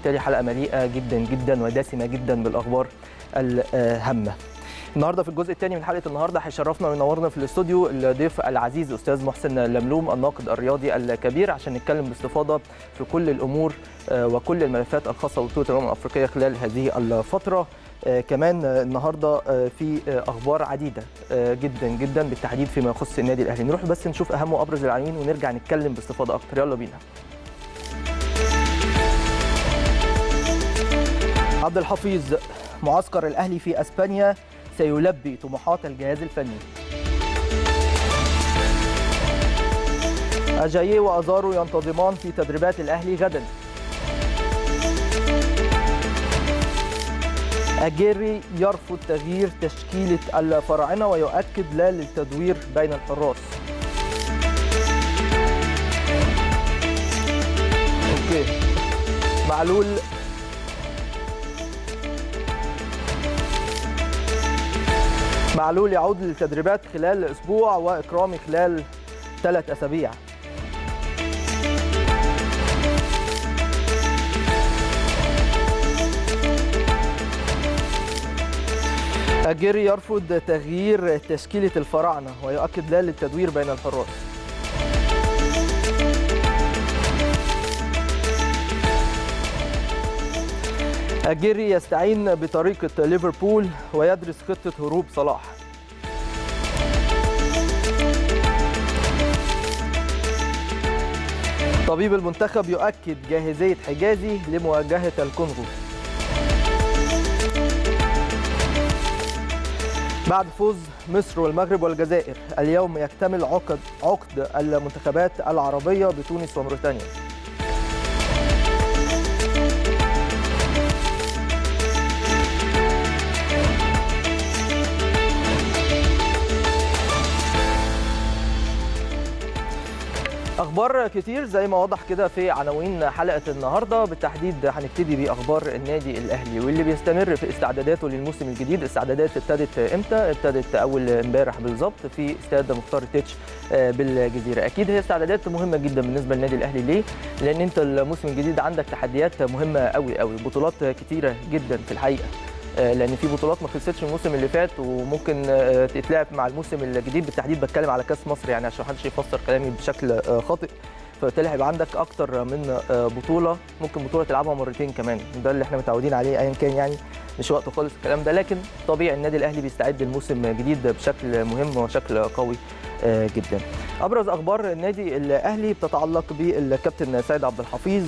بالتالي حلقة مليئة جدا جدا ودسمة جدا بالأخبار الهامة. النهارده في الجزء الثاني من حلقة النهارده هيشرفنا وينورنا في الاستوديو الضيف العزيز أستاذ محسن لملوم الناقد الرياضي الكبير عشان نتكلم باستفاضة في كل الأمور وكل الملفات الخاصة ببطوله الأمم الأفريقية خلال هذه الفترة. كمان النهارده في أخبار عديدة جدا جدا بالتحديد فيما يخص النادي الأهلي. نروح بس نشوف أهم وأبرز العناوين ونرجع نتكلم باستفاضة أكتر. يلا بينا. عبد الحفيظ معسكر الأهلي في أسبانيا سيلبي طموحات الجهاز الفني. أجاييه وأزارو ينتظمان في تدريبات الأهلي غدا. أجيري يرفض تغيير تشكيلة الفراعنة ويؤكد لا للتدوير بين الحراس. أوكي. معلول معلول يعود للتدريبات خلال أسبوع وإكرامي خلال ثلاث أسابيع. أجيري يرفض تغيير تشكيلة الفراعنة ويؤكد لا للتدوير بين الحراس. أجيري يستعين بطريقة ليفربول ويدرس خطة هروب صلاح. طبيب المنتخب يؤكد جاهزية حجازي لمواجهة الكونغو. بعد فوز مصر والمغرب والجزائر اليوم يكتمل عقد عقد المنتخبات العربية بتونس وموريتانيا. أخبار كتير زي ما واضح كده في عناوين حلقة النهارده بالتحديد هنبتدي بأخبار النادي الأهلي واللي بيستمر في استعداداته للموسم الجديد. استعدادات ابتدت إمتى؟ ابتدت أول امبارح بالظبط في استاد مختار تيتش بالجزيرة. أكيد هي استعدادات مهمة جدا بالنسبة للنادي الأهلي. ليه؟ لأن أنت الموسم الجديد عندك تحديات مهمة قوي قوي بطولات كتيرة جدا في الحقيقة. لأن في بطولات ما خلصتش الموسم اللي فات وممكن تتلعب مع الموسم الجديد. بالتحديد بتكلم على كأس مصر يعني عشان محدش يفسر كلامي بشكل خاطئ. فبالتالي هيبقى عندك أكتر من بطولة. ممكن بطولة تلعبها مرتين كمان. ده اللي إحنا متعودين عليه ايا كان يعني. مش وقت خالص الكلام ده. لكن طبيعي النادي الأهلي بيستعد لموسم جديد بشكل مهم وشكل قوي جدا. أبرز أخبار النادي الأهلي بتتعلق بالكابتن سيد عبد الحفيظ.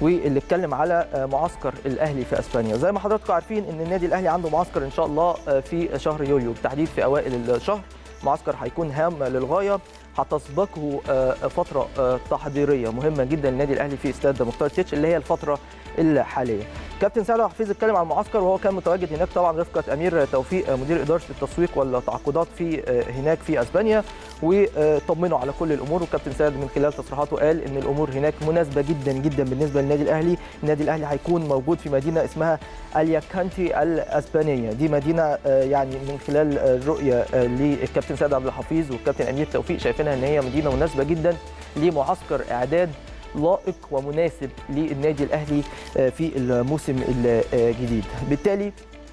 واللي اتكلم على معسكر الأهلي في أسبانيا. زي ما حضراتكم عارفين إن النادي الأهلي عنده معسكر إن شاء الله في شهر يوليو بالتحديد في أوائل الشهر. معسكر هيكون هام للغاية هتسبقه فترة تحضيرية مهمة جدا للنادي الأهلي في استاد مختار تيتش اللي هي الفترة الحاليه كابتن سعد حفيظ اتكلم عن المعسكر وهو كان متواجد هناك طبعا رفقة أمير توفيق مدير إدارة التسويق والتعاقدات في هناك في أسبانيا وطمنوا على كل الأمور. وكابتن سعد من خلال تصريحاته قال إن الأمور هناك مناسبة جدا جدا بالنسبة للنادي الأهلي. النادي الأهلي هيكون موجود في مدينة اسمها ألياكانتي الأسبانية. دي مدينة يعني من خلال الرؤيه للكابتن سعد عبد الحفيظ والكابتن أمير توفيق شايفينها إن هي مدينة مناسبة جدا لمعسكر إعداد لائق ومناسب للنادي الأهلي في الموسم الجديد. بالتالي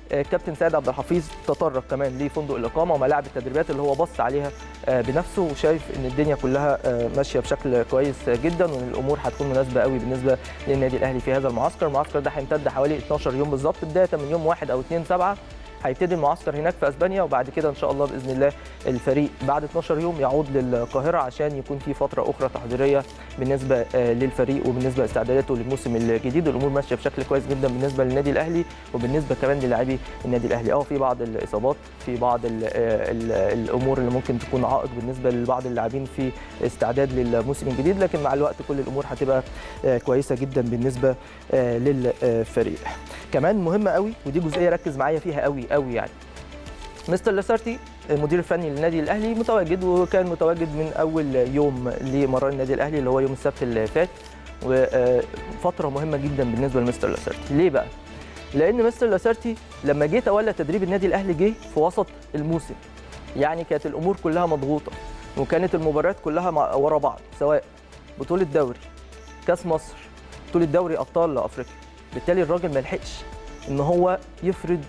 كابتن سيد عبد الحفيظ تطرق كمان لفندق الإقامة وملاعب التدريبات اللي هو بص عليها بنفسه وشايف إن الدنيا كلها ماشية بشكل كويس جدا وإن الأمور هتكون مناسبة قوي بالنسبة للنادي الأهلي في هذا المعسكر. المعسكر ده هيمتد حوالي 12 يوم بالظبط بداية من يوم 1 أو 2 7 هيبتدي المعسكر هناك في أسبانيا وبعد كده إن شاء الله بإذن الله الفريق بعد 12 يوم يعود للقاهرة عشان يكون في فترة أخرى تحضيرية بالنسبة للفريق وبالنسبة لاستعداداته للموسم الجديد. الأمور ماشية بشكل كويس جدا بالنسبة للنادي الأهلي وبالنسبة كمان للاعبي النادي الأهلي. أه في بعض الإصابات في بعض ال ال الأمور اللي ممكن تكون عائق بالنسبة لبعض اللاعبين في استعداد للموسم الجديد لكن مع الوقت كل الأمور هتبقى كويسة جدا بالنسبة للفريق. كمان مهمة قوي ودي جزئية ركز معايا فيها قوي قوي يعني. مستر لاسارتي المدير الفني للنادي الأهلي متواجد وكان متواجد من أول يوم لمران النادي الأهلي اللي هو يوم السبت اللي فات. وفترة مهمة جدا بالنسبة لمستر لاسارتي. ليه بقى؟ لأن مستر لاسارتي لما جه تولى تدريب النادي الأهلي جه في وسط الموسم. يعني كانت الأمور كلها مضغوطة وكانت المباريات كلها ورا بعض سواء بطولة دوري كأس مصر بطولة دوري أبطال أفريقيا. بالتالي الراجل ما لحقش إن هو يفرض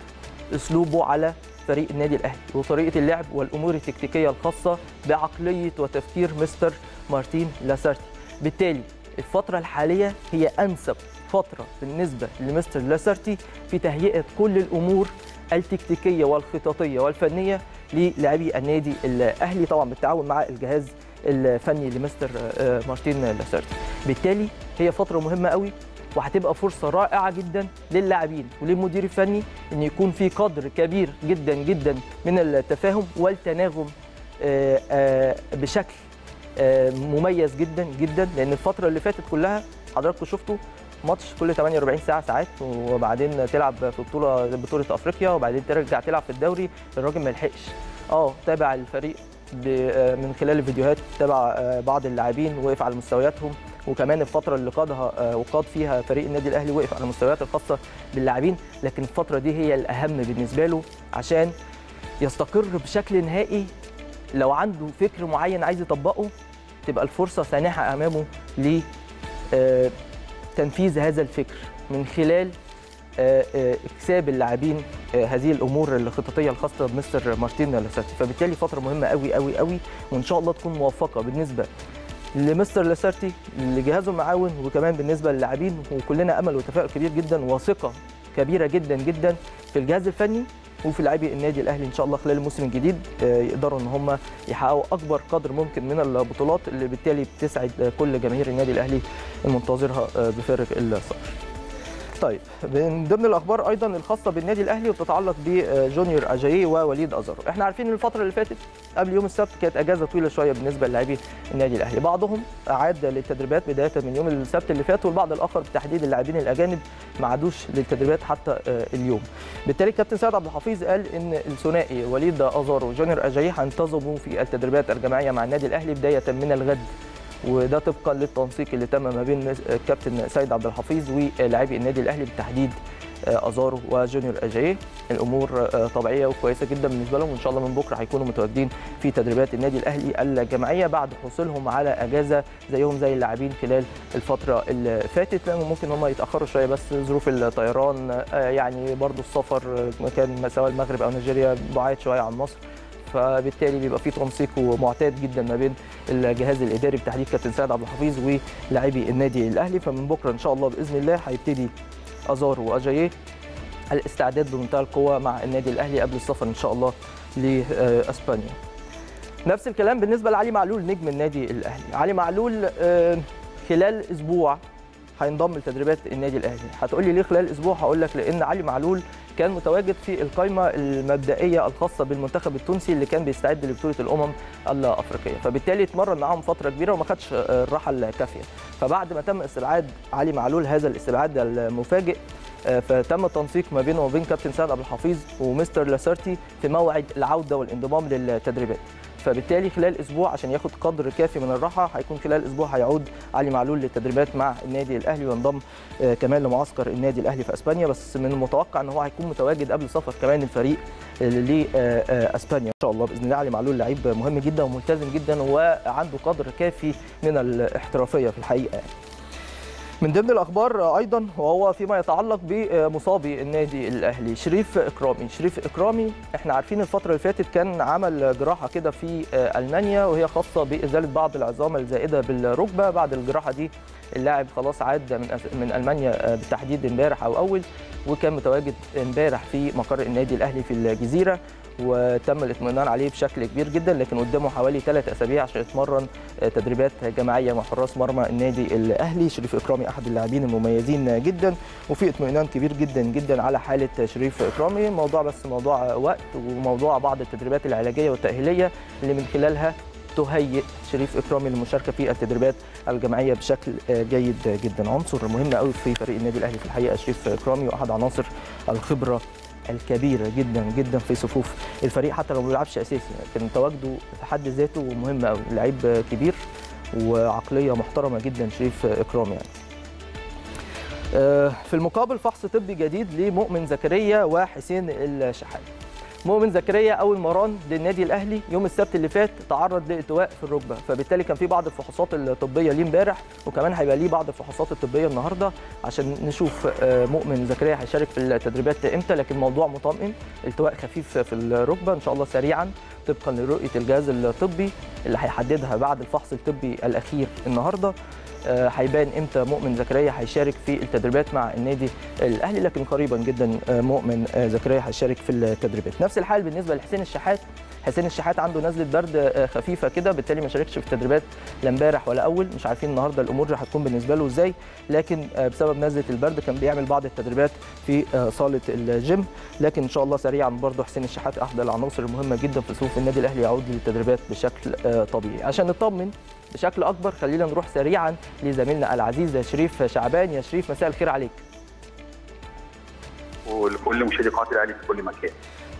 أسلوبه على فريق النادي الأهلي وطريقة اللعب والأمور التكتيكية الخاصة بعقلية وتفكير مستر مارتين لاسارتي. بالتالي الفترة الحالية هي أنسب فترة بالنسبة لمستر لاسارتي في تهيئة كل الأمور التكتيكية والخططية والفنية للاعبي النادي الأهلي طبعا بالتعاون مع الجهاز الفني لمستر مارتين لاسارتي. بالتالي هي فترة مهمة قوي وهتبقى فرصة رائعة جدا للاعبين. وللمدير الفني إن يكون في قدر كبير جدا جدا من التفاهم والتناغم بشكل مميز جدا جدا. لأن الفترة اللي فاتت كلها حضراتكم شفتوا ماتش كل 48 ساعة ساعات وبعدين تلعب في بطولة بطولة أفريقيا وبعدين ترجع تلعب في الدوري. الراجل ما لحقش. آه تابع الفريق من خلال الفيديوهات تابع بعض اللاعبين وقف على مستوياتهم. وكمان الفترة اللي قادها وقاد فيها فريق النادي الأهلي وقف على المستويات الخاصة باللاعبين لكن الفترة دي هي الأهم بالنسبة له عشان يستقر بشكل نهائي. لو عنده فكر معين عايز يطبقه تبقى الفرصة سانحة أمامه ل تنفيذ هذا الفكر من خلال اكساب اللاعبين هذه الأمور الخططيه الخاصة بمستر مارتين لاسارتي فبالتالي فترة مهمة قوي قوي قوي وإن شاء الله تكون موفقة بالنسبة لمستر لاسارتي لجهازه المعاون وكمان بالنسبة للاعبين وكلنا أمل وتفاؤل كبير جدا وثقة كبيرة جدا جدا في الجهاز الفني وفي لاعبي النادي الأهلي إن شاء الله خلال الموسم الجديد يقدروا إن هم يحققوا أكبر قدر ممكن من البطولات اللي بالتالي بتسعد كل جماهير النادي الأهلي المنتظرها بفارغ الصبر. طيب من ضمن الأخبار أيضا الخاصة بالنادي الأهلي وبتتعلق بجونيور اجاييه ووليد ازارو إحنا عارفين الفترة اللي فاتت قبل يوم السبت كانت أجازة طويلة شوية بالنسبة للاعبي النادي الأهلي. بعضهم عاد للتدريبات بداية من يوم السبت اللي فات والبعض الآخر بتحديد اللاعبين الأجانب ما عادوش للتدريبات حتى اليوم. بالتالي كابتن سيد عبد الحفيظ قال إن الثنائي وليد ازارو وجونيور اجاييه هينتظموا في التدريبات الجماعية مع النادي الأهلي بداية من الغد. وده طبقا للتنسيق اللي تم ما بين الكابتن سيد عبد الحفيظ ولاعبي النادي الأهلي بالتحديد أزارو وجونيور أجاي. الأمور طبيعية وكويسة جدا بالنسبة لهم وإن شاء الله من بكرة هيكونوا متواجدين في تدريبات النادي الأهلي الجماعية بعد حصولهم على أجازة زيهم زي اللاعبين خلال الفترة اللي فاتت. لأن ممكن هم يتأخروا شوية بس ظروف الطيران يعني برضو السفر كان سواء المغرب أو نيجيريا بعاد شوية عن مصر. فبالتالي بيبقى في تنسيق معتاد جدا ما بين الجهاز الإداري بتحديد كابتن سيد عبد الحفيظ ولاعبي النادي الأهلي فمن بكرة إن شاء الله بإذن الله هيبتدي ازارو واجاييه الاستعداد بمنتهى القوة مع النادي الأهلي قبل السفر إن شاء الله لإسبانيا. نفس الكلام بالنسبة لعلي معلول نجم النادي الأهلي، علي معلول خلال أسبوع هينضم لتدريبات النادي الأهلي. هتقول لي ليه خلال أسبوع؟ هقول لك لأن علي معلول كان متواجد في القائمه المبدئية الخاصة بالمنتخب التونسي اللي كان بيستعد لبطولة الأمم الأفريقية. فبالتالي اتمرن معاهم فترة كبيرة وما خدش الراحة الكافية. فبعد ما تم استبعاد علي معلول هذا الاستبعاد المفاجئ فتم التنسيق ما بينه وبين كابتن سعد عبد الحفيظ ومستر لاسارتي في موعد العودة والانضمام للتدريبات. فبالتالي خلال أسبوع عشان ياخد قدر كافي من الراحة هيكون خلال أسبوع هيعود علي معلول للتدريبات مع النادي الأهلي وينضم كمان لمعسكر النادي الأهلي في إسبانيا بس من المتوقع إن هو هيكون متواجد قبل سفر كمان الفريق لاسبانيا إن شاء الله بإذن الله علي معلول لعيب مهم جدا وملتزم جدا وعنده قدر كافي من الاحترافية في الحقيقة يعني. من ضمن الأخبار أيضا وهو فيما يتعلق بمصابي النادي الأهلي شريف إكرامي. شريف إكرامي إحنا عارفين الفترة اللي فاتت كان عمل جراحة كده في ألمانيا وهي خاصة بإزالة بعض العظام الزائدة بالركبة. بعد الجراحة دي اللاعب خلاص عاد من من ألمانيا بالتحديد امبارح أو أول وكان متواجد امبارح في مقر النادي الأهلي في الجزيرة. وتم الاطمئنان عليه بشكل كبير جدا لكن قدامه حوالي ثلاث أسابيع عشان يتمرن تدريبات جماعية مع حراس مرمى النادي الأهلي. شريف إكرامي أحد اللاعبين المميزين جدا وفي اطمئنان كبير جدا جدا على حالة شريف إكرامي. الموضوع بس موضوع وقت وموضوع بعض التدريبات العلاجية والتأهيلية اللي من خلالها تهيئ شريف إكرامي للمشاركة في التدريبات الجماعية بشكل جيد جدا. عنصر مهم قوي في فريق النادي الأهلي في الحقيقة شريف إكرامي وأحد عناصر الخبرة الكبيرة جدا جدا في صفوف الفريق حتى لو ما بيلعبش أساسي. لكن تواجده في حد ذاته مهم قوي لعيب كبير وعقلية محترمة جدا شريف إكرام يعني. في المقابل فحص طبي جديد لمؤمن زكريا وحسين الشحات. مؤمن زكريا أول مران للنادي الأهلي يوم السبت اللي فات تعرض لالتواء في الركبة. فبالتالي كان في بعض الفحوصات الطبية ليه امبارح وكمان هيبقى ليه بعض الفحوصات الطبية النهارده عشان نشوف آه، مؤمن زكريا هيشارك في التدريبات إمتى. لكن الموضوع مطمئن التواء خفيف في الركبة إن شاء الله سريعا طبقا لرؤية الجهاز الطبي اللي هيحددها بعد الفحص الطبي الأخير النهارده. هيبان إمتى مؤمن زكريا هيشارك في التدريبات مع النادي الأهلي لكن قريبا جدا آه، مؤمن آه، زكريا هيشارك في التدريبات. نفس الحال بالنسبة لحسين الشحات. حسين الشحات عنده نزلة برد آه، خفيفة كده بالتالي ما شاركش في التدريبات لا امبارح ولا أول. مش عارفين النهارده الأمور هتكون بالنسبة له إزاي لكن آه، بسبب نزلة البرد كان بيعمل بعض التدريبات في آه، صالة الجيم. لكن إن شاء الله سريعا برضه حسين الشحات احد العناصر المهمة جدا في صفوف النادي الأهلي يعود للتدريبات بشكل آه، طبيعي. عشان نطمن بشكل أكبر. خلينا نروح سريعا لزميلنا العزيز شريف شعبان. يا شريف مساء الخير عليك. ولكل مشاهدي قناة الأهلي في كل مكان.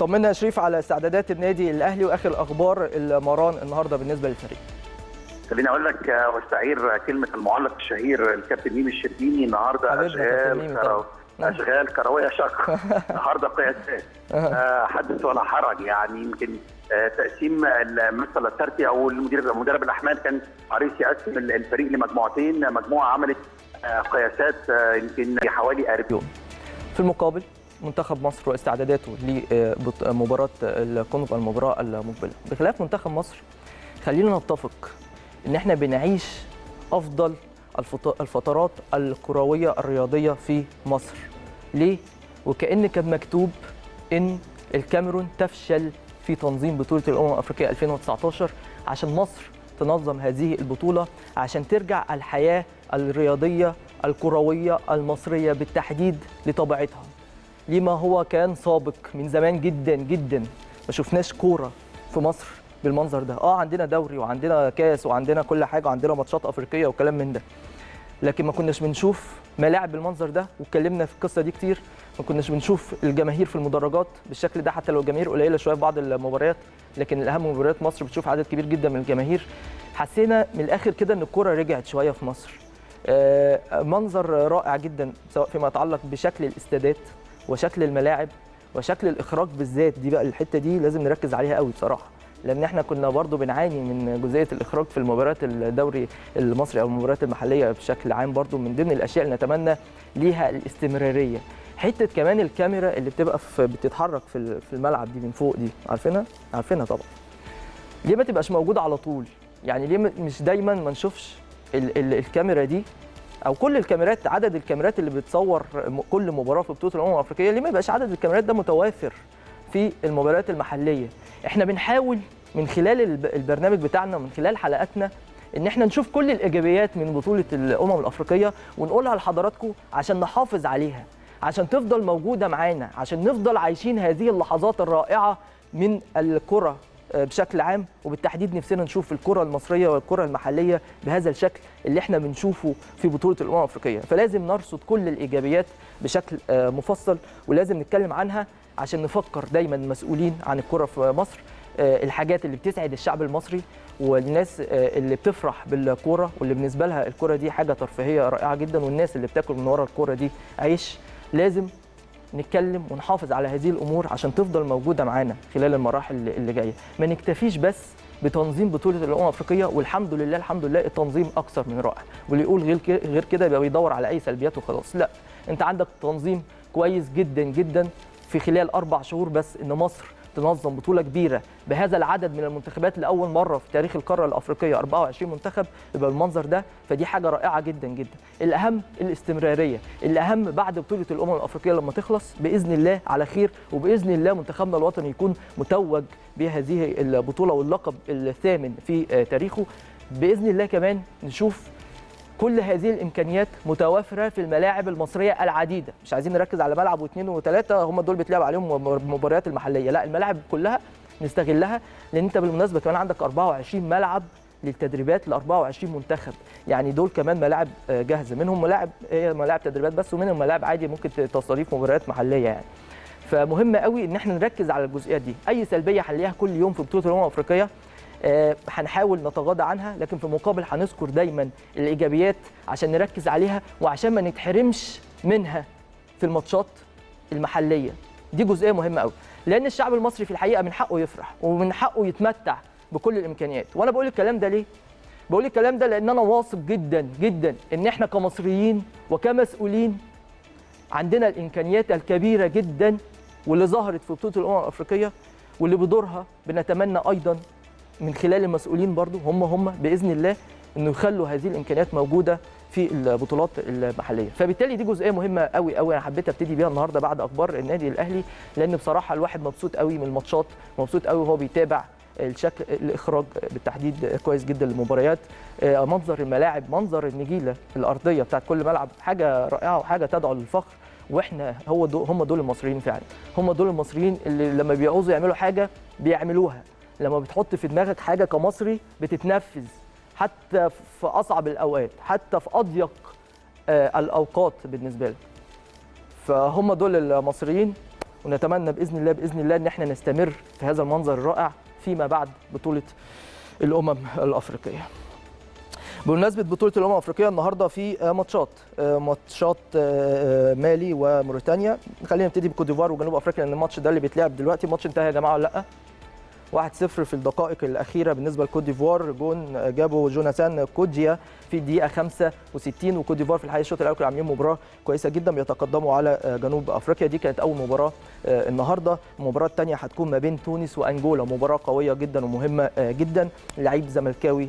طمنا يا شريف على استعدادات النادي الأهلي وآخر أخبار المران النهارده بالنسبة للفريق. خليني أقول لك واستعير كلمة المعلق الشهير الكابتن ميمي الشربيني النهارده أشغال. طبعا. أشغال كروية شاقه النهارده قياسات آه، حدث ولا حرج يعني يمكن تقسيم مثلا الترتي أو المدير مدرب الأحمال كان حريص يقسم الفريق لمجموعتين. مجموعة عملت آه، قياسات آه، يمكن حوالي 40 في المقابل منتخب مصر واستعداداته لمباراة الكونغو المباراة المقبلة. بخلاف منتخب مصر خلينا نتفق إن إحنا بنعيش أفضل الفترات الكروية الرياضية في مصر. ليه؟ وكأن كان مكتوب إن الكاميرون تفشل في تنظيم بطولة الأمم الأفريقية 2019 عشان مصر تنظم هذه البطولة عشان ترجع الحياة الرياضية الكروية المصرية بالتحديد لطبيعتها. لما هو كان سابق من زمان جدا جدا. ما شفناش كورة في مصر بالمنظر ده. آه عندنا دوري وعندنا كاس وعندنا كل حاجة وعندنا ماتشات أفريقية وكلام من ده. لكن ما كناش بنشوف ملاعب بالمنظر ده واتكلمنا في القصة دي كتير. ما كناش بنشوف الجماهير في المدرجات بالشكل ده حتى لو الجماهير قليلة شوية في بعض المباريات لكن الأهم مباريات مصر بتشوف عدد كبير جدا من الجماهير. حسينا من الآخر كده إن الكوره رجعت شوية في مصر. آه، منظر رائع جدا سواء فيما يتعلق بشكل الاستادات وشكل الملاعب وشكل الإخراج بالذات. دي بقى الحتة دي لازم نركز عليها قوي بصراحة لأن إحنا كنا برضو بنعاني من جزئية الإخراج في المباريات الدوري المصري أو المباريات المحلية بشكل عام برضو من ضمن الأشياء اللي نتمنى ليها الاستمرارية. حتة كمان الكاميرا اللي بتبقى في بتتحرك في في الملعب دي من فوق دي. عارفينها؟ عارفينها طبعا. ليه ما تبقاش موجودة على طول؟ يعني ليه مش دايما ما نشوفش ال ال الكاميرا دي؟ أو كل الكاميرات عدد الكاميرات اللي بتصور كل مباراة في بطولة الأمم الأفريقية ليه ما يبقاش عدد الكاميرات ده متوافر في المباريات المحلية؟ إحنا بنحاول من خلال الب- البرنامج بتاعنا ومن خلال حلقاتنا إن إحنا نشوف كل الإيجابيات من بطولة الأمم الأفريقية ونقولها لحضراتكم عشان نحافظ عليها. عشان تفضل موجودة معانا عشان نفضل عايشين هذه اللحظات الرائعة من الكرة آه، بشكل عام. وبالتحديد نفسنا نشوف الكرة المصرية والكرة المحلية بهذا الشكل اللي إحنا بنشوفه في بطولة الأمم الأفريقية. فلازم نرصد كل الإيجابيات بشكل آه، مفصل ولازم نتكلم عنها عشان نفكر دايما المسؤولين عن الكرة في مصر. آه، الحاجات اللي بتسعد الشعب المصري والناس اللي بتفرح بالكوره واللي بالنسبة لها الكوره دي حاجة ترفيهية رائعة جدا والناس اللي بتاكل من ورا الكوره دي عيش لازم نتكلم ونحافظ على هذه الأمور عشان تفضل موجودة معانا خلال المراحل اللي- جاية. ما نكتفيش بس بتنظيم بطولة الأمم الأفريقية والحمد لله الحمد لله التنظيم أكثر من رائع. واللي يقول غير غير كده يبقى بيدور على أي سلبيات وخلاص. لا أنت عندك تنظيم كويس جدا جدا في خلال أربع شهور بس إن مصر تنظم بطولة كبيرة بهذا العدد من المنتخبات لأول مرة في تاريخ القارة الأفريقية. 24 منتخب يبقى بالمنظر ده فدي حاجة رائعة جدا جدا. الأهم الاستمرارية الأهم بعد بطولة الأمم الأفريقية لما تخلص بإذن الله على خير وبإذن الله منتخبنا الوطني يكون متوج بهذه البطولة واللقب الثامن في تاريخه. بإذن الله كمان نشوف كل هذه الإمكانيات متوافره في الملاعب المصرية العديدة. مش عايزين نركز على ملعب واثنين وثلاثه هم دول بيتلعب عليهم المباريات المحلية. لا الملاعب كلها نستغلها لأن أنت بالمناسبة كمان عندك 24 ملعب للتدريبات ل 24 منتخب. يعني دول كمان ملاعب آه، جاهزة. منهم ملاعب هي ملاعب تدريبات بس ومنهم ملاعب عادي ممكن تستضيف مباريات محلية يعني. فمهم قوي إن إحنا نركز على الجزئيات دي. أي سلبية هنلاقيها كل يوم في بطولة الامم الافريقيه آه، هنحاول نتغاضى عنها لكن في المقابل هنذكر دايما الإيجابيات عشان نركز عليها وعشان ما نتحرمش منها في الماتشات المحلية. دي جزئية مهمة قوي لأن الشعب المصري في الحقيقة من حقه يفرح ومن حقه يتمتع بكل الإمكانيات. وأنا بقول الكلام ده ليه؟ بقول الكلام ده لأن أنا واثق جدا جدا إن إحنا كمصريين وكمسؤولين عندنا الإمكانيات الكبيرة جدا واللي ظهرت في بطولة الأمم الأفريقية واللي بدورها بنتمنى أيضا من خلال المسؤولين برضو هم هم بإذن الله إنه يخلوا هذه الإمكانيات موجودة في البطولات المحلية. فبالتالي دي جزئية مهمة قوي قوي أنا حبيت أبتدي بيها النهارده بعد أخبار النادي الأهلي لأن بصراحة الواحد مبسوط قوي من الماتشات مبسوط قوي وهو بيتابع الشكل الإخراج بالتحديد كويس جدا للمباريات. منظر الملاعب منظر النجيلة الأرضية بتاعت كل ملعب حاجة رائعة وحاجة تدعو للفخر وإحنا هو دول هم دول المصريين فعلا. هم دول المصريين اللي لما بيعوزوا يعملوا حاجة بيعملوها. لما بتحط في دماغك حاجة كمصري بتتنفذ. حتى في أصعب الأوقات حتى في أضيق الأوقات بالنسبة لك. فهم دول المصريين ونتمنى بإذن الله بإذن الله إن إحنا نستمر في هذا المنظر الرائع فيما بعد بطولة الأمم الأفريقية. بمناسبة بطولة الأمم الأفريقية النهارده في ماتشات ماتشات مالي وموريتانيا. خلينا نبتدي بكوت ديفوار وجنوب أفريقيا لأن الماتش ده اللي بيتلعب دلوقتي. الماتش انتهى يا جماعة ولا لأ؟ 1-0 في الدقائق الأخيرة بالنسبة لكوت ديفوار. جون جابه جوناثان كودجيا في الدقيقة 65 وكوت ديفوار في الحقيقة الشوط الأول كانوا عاملين مباراة كويسة جدا بيتقدموا على جنوب أفريقيا. دي كانت أول مباراة النهارده. المباراة الثانية هتكون ما بين تونس وأنجولا. مباراة قوية جدا ومهمة جدا. لعيب زملكاوي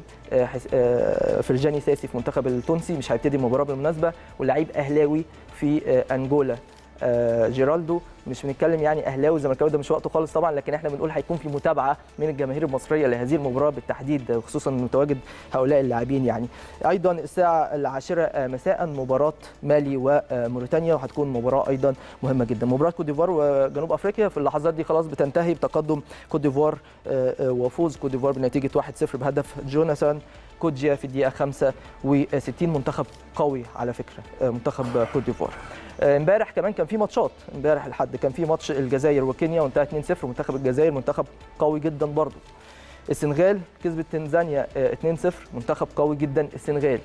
فرجاني ساسي في المنتخب التونسي مش هيبتدي المباراة بالمناسبة. واللعيب أهلاوي في أنجولا آه جيرالدو. مش بنتكلم يعني أهلاوي زملكاوي ده مش وقته خالص طبعا لكن إحنا بنقول هيكون في متابعة من الجماهير المصرية لهذه المباراة بالتحديد خصوصا متواجد هؤلاء اللاعبين يعني. أيضا الساعة العاشرة مساء مباراة مالي وموريتانيا وهتكون مباراة أيضا مهمة جدا. مباراة كوت ديفوار وجنوب أفريقيا في اللحظات دي خلاص بتنتهي بتقدم كوت ديفوار وفوز كوت ديفوار بنتيجة 1-0 بهدف جوناثان كودجيا في الدقيقة 65 منتخب قوي على فكرة منتخب كوت ديفوار. امبارح كمان كان في ماتشات. امبارح الحد كان في ماتش الجزائر وكينيا وانتهى 2-0 منتخب الجزائر منتخب قوي جدا برضه. السنغال كسبت تنزانيا 2-0 منتخب قوي جدا السنغال.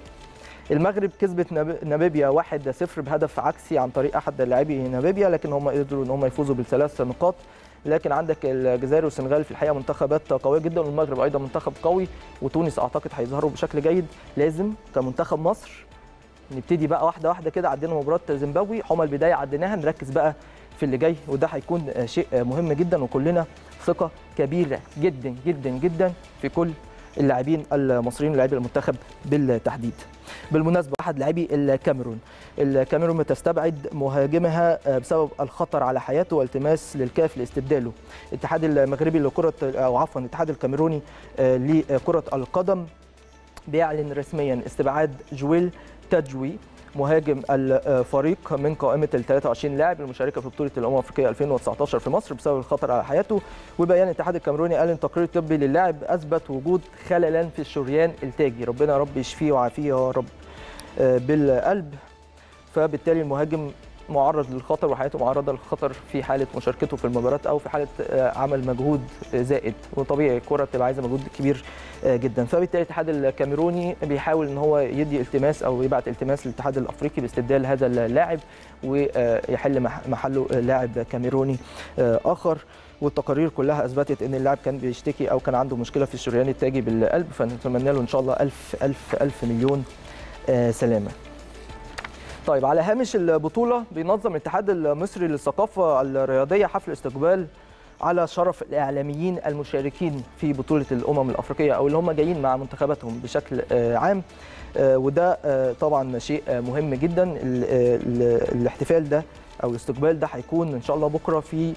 المغرب كسبت ناميبيا 1-0 بهدف عكسي عن طريق أحد لاعبي ناميبيا لكن هم قدروا إن هم يفوزوا بالثلاث نقاط. لكن عندك الجزائر والسنغال في الحقيقة منتخبات قوية جدا والمغرب أيضا منتخب قوي وتونس أعتقد هيظهروا بشكل جيد. لازم كمنتخب مصر نبتدي بقى واحدة واحدة كده عدينا مباراة زيمبابوي. حمى البدايه عديناها. نركز بقى في اللي جاي وده هيكون شيء مهم جدا وكلنا ثقة كبيرة جدا جدا جدا في كل اللاعبين المصريين لاعبي المنتخب بالتحديد. بالمناسبة أحد لاعبي الكاميرون. الكاميرون بتستبعد مهاجمها بسبب الخطر على حياته والتماس للكاف لاستبداله. الاتحاد المغربي لكرة أو عفوا الاتحاد الكاميروني لكرة القدم بيعلن رسميا استبعاد جويل تجوي مهاجم الفريق من قائمة ال 23 لاعب المشاركة في بطولة الأمم الأفريقية 2019 في مصر بسبب الخطر على حياته. وبيان الاتحاد الكاميروني قال إن تقرير طبي للاعب أثبت وجود خللا في الشريان التاجي. ربنا يا رب يشفيه ويعافيه يا رب بالقلب. فبالتالي المهاجم معرض للخطر وحياته معرضة للخطر في حالة مشاركته في المباراة أو في حالة عمل مجهود زائد. وطبيعي الكرة بتبقى عايزة مجهود كبير جدا. فبالتالي الاتحاد الكاميروني بيحاول إن هو يدي التماس أو يبعت التماس للاتحاد الأفريقي باستبدال هذا اللاعب ويحل محله لاعب كاميروني آخر. والتقارير كلها أثبتت إن اللاعب كان بيشتكي أو كان عنده مشكلة في الشريان التاجي بالقلب. فنتمنى له إن شاء الله ألف ألف ألف مليون سلامة. طيب على هامش البطولة بينظم الاتحاد المصري للثقافة الرياضية حفل استقبال على شرف الإعلاميين المشاركين في بطولة الأمم الأفريقية أو اللي هم جايين مع منتخباتهم بشكل عام. وده طبعا شيء مهم جدا. الاحتفال ده أو الاستقبال ده هيكون إن شاء الله بكرة في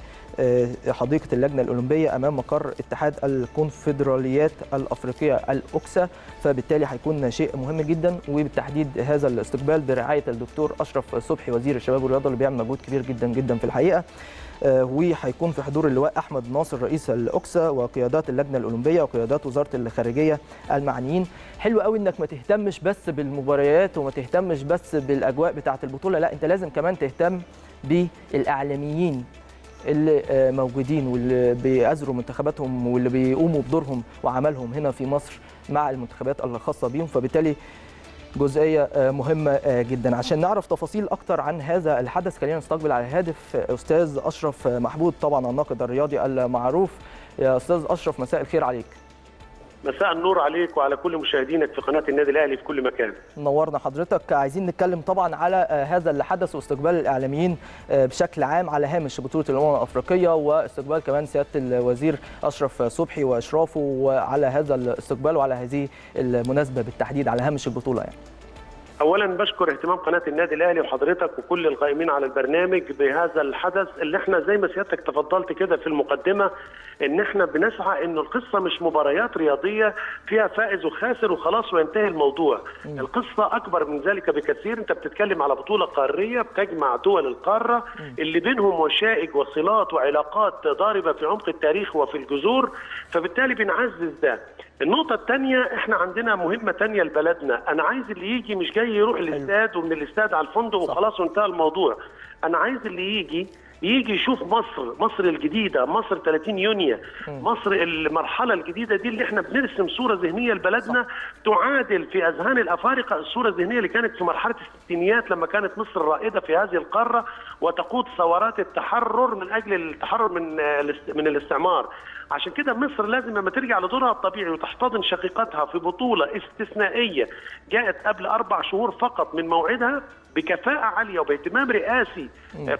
حديقة اللجنة الأولمبية أمام مقر اتحاد الكونفدراليات الأفريقية الاوكسا فبالتالي هيكون شيء مهم جدا. وبالتحديد هذا الاستقبال برعاية الدكتور أشرف صبحي وزير الشباب والرياضة اللي بيعمل مجهود كبير جدا جدا في الحقيقة. وهيكون في حضور اللواء أحمد ناصر رئيس الاوكسا وقيادات اللجنة الأولمبية وقيادات وزارة الخارجية المعنيين. حلو قوي إنك ما تهتمش بس بالمباريات وما تهتمش بس بالأجواء بتاعة البطولة لا أنت لازم كمان تهتم بالإعلاميين. اللي موجودين واللي بيأزروا منتخباتهم واللي بيقوموا بدورهم وعملهم هنا في مصر مع المنتخبات الخاصة بيهم. فبالتالي جزئية مهمة جدا. عشان نعرف تفاصيل أكتر عن هذا الحدث خلينا نستقبل على الهاتف أستاذ أشرف محمود طبعا الناقد الرياضي المعروف. يا أستاذ أشرف مساء الخير عليك. مساء النور عليك وعلى كل مشاهدينك في قناة النادي الأهلي في كل مكان. نورنا حضرتك عايزين نتكلم طبعا على هذا اللي حدث واستقبال الإعلاميين بشكل عام على هامش بطولة الأمم الأفريقية واستقبال كمان سيادة الوزير أشرف صبحي وأشرافه على هذا الاستقبال وعلى هذه المناسبة بالتحديد على هامش البطولة يعني. اولا بشكر اهتمام قناة النادي الأهلي وحضرتك وكل القائمين على البرنامج بهذا الحدث اللي إحنا زي ما سيادتك تفضلت كده في المقدمة إن إحنا بنسعى إنه القصة مش مباريات رياضية فيها فائز وخاسر وخلاص وينتهي الموضوع م. القصة أكبر من ذلك بكثير أنت بتتكلم على بطولة قارية بتجمع دول القارة م. اللي بينهم وشائج وصلات وعلاقات ضاربة في عمق التاريخ وفي الجذور فبالتالي بنعزز ده النقطة الثانية إحنا عندنا مهمة ثانية لبلدنا، أنا عايز اللي يجي مش جاي يروح الاستاد ومن الاستاد على الفندق وخلاص وانتهى الموضوع، أنا عايز اللي يجي يجي يشوف مصر مصر الجديدة مصر 30 يونيو مصر المرحلة الجديدة دي اللي إحنا بنرسم صورة ذهنية لبلدنا تعادل في أذهان الأفارقة الصورة الذهنية اللي كانت في مرحلة الستينيات لما كانت مصر رائده في هذه القارة وتقود ثورات التحرر من أجل التحرر من من الاستعمار. عشان كده مصر لازم لما ترجع لدورها الطبيعي وتحتضن شقيقتها في بطولة استثنائية جاءت قبل أربع شهور فقط من موعدها بكفاءة عالية وباهتمام رئاسي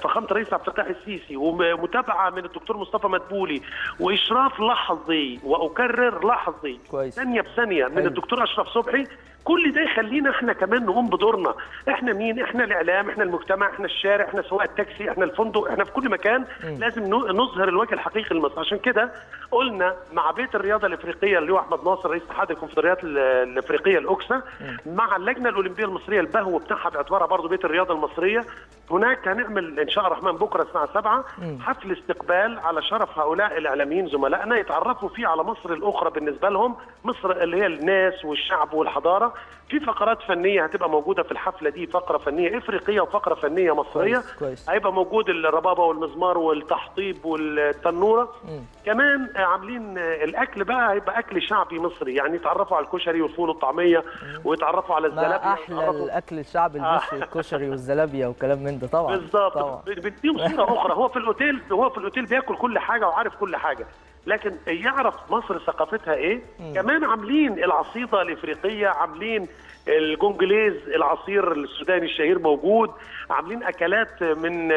فخامة الرئيس عبد الفتاح السيسي ومتابعة من الدكتور مصطفى مدبولي وإشراف لحظي وأكرر لحظي كويس. ثانية بثانية من الدكتور أشرف صبحي كل ده يخلينا إحنا كمان نقوم بدورنا. إحنا مين؟ إحنا الإعلام إحنا المجتمع إحنا الشارع إحنا سواق التاكسي إحنا الفندق إحنا في كل مكان. م. لازم نظهر الوجه الحقيقي لمصر عشان كده قلنا مع بيت الرياضة الإفريقية اللي هو أحمد ناصر رئيس اتحاد الكونفدراليات الإفريقية الأوكسا مع اللجنة الأولمبية المصرية البهو بتاعها باعتبارها برضه بيت الرياضة المصرية. هناك هنعمل إن شاء الله الرحمن بكرة الساعة 7 حفل استقبال على شرف هؤلاء الإعلاميين زملائنا يتعرفوا فيه على مصر الأخرى بالنسبة لهم مصر اللي هي الناس والشعب والحضارة. في فقرات فنية هتبقى موجودة في الحفلة دي فقرة فنية إفريقية وفقرة فنية مصرية. كويس. كويس. هيبقى موجود الربابة والمزمار والتحطيب والتنورة. مم. كمان عاملين الأكل بقى هيبقى أكل شعبي مصري. يعني يتعرفوا على الكشري والفول والطعمية ويتعرفوا على الزلابية أحلى الأكل الشعبي المصري الكشري والزلابية وكلام من ده طبعا بالظبط. بيديهم صوره أخرى. هو في الأوتيل هو في الأوتيل بياكل كل حاجة وعارف كل حاجة. لكن يعرف مصر ثقافتها إيه مم. كمان عاملين العصيدة الإفريقية عاملين الجونجليز العصير السوداني الشهير موجود عاملين أكلات من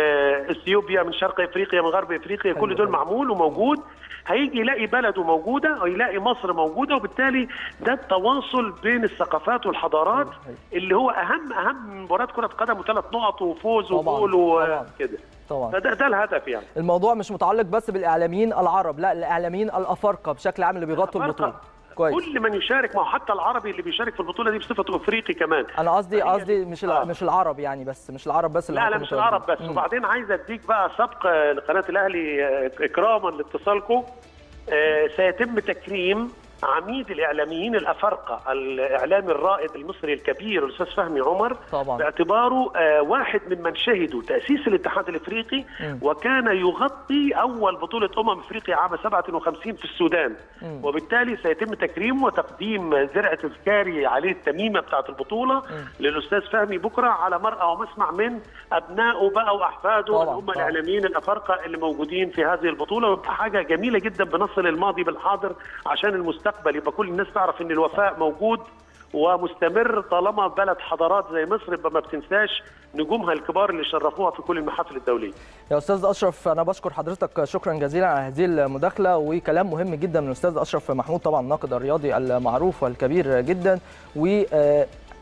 إثيوبيا من شرق إفريقيا من غرب إفريقيا كل دول معمول وموجود. هيجي يلاقي بلده موجودة أو يلاقي مصر موجودة وبالتالي ده التواصل بين الثقافات والحضارات اللي هو أهم أهم مباراة كرة قدم وثلاث نقط وفوز وجول وكده طبعا فده ده الهدف يعني. الموضوع مش متعلق بس بالإعلاميين العرب لا الإعلاميين الأفارقة بشكل عام اللي بيغطوا البطولة. كويس. كل من يشارك ما حتى العربي اللي بيشارك في البطولة دي بصفته إفريقي كمان. أنا قصدي قصدي مش آه. مش العرب يعني بس مش العرب بس لا لا مش العرب بس. م. وبعدين عايز أديك بقى سبق لقناة الأهلي إكراما لاتصالكم. آه سيتم تكريم عميد الإعلاميين الافارقه الإعلامي الرائد المصري الكبير الأستاذ فهمي عمر طبعا. باعتباره آه واحد ممن شهدوا تأسيس الاتحاد الإفريقي م. وكان يغطي أول بطولة أمم إفريقيا عام 57 في السودان م. وبالتالي سيتم تكريمه وتقديم زرع تذكاري عليه التميمة بتاعة البطولة م. للأستاذ فهمي بكرة على مرأى ومسمع من ابنائه بقى وأحفاده اللي هم الإعلاميين الافارقه اللي موجودين في هذه البطولة حاجة جميلة جدا بنصل الماضي بالحاضر عشان المستقبل المستقبل. يبقى كل الناس تعرف إن الوفاء موجود ومستمر طالما بلد حضارات زي مصر. يبقى ما بتنساش نجومها الكبار اللي شرفوها في كل المحافل الدولية. يا أستاذ أشرف أنا بشكر حضرتك. شكرا جزيلا على هذه المداخلة. وكلام مهم جدا من الأستاذ أشرف محمود طبعا الناقد الرياضي المعروف والكبير جدا. و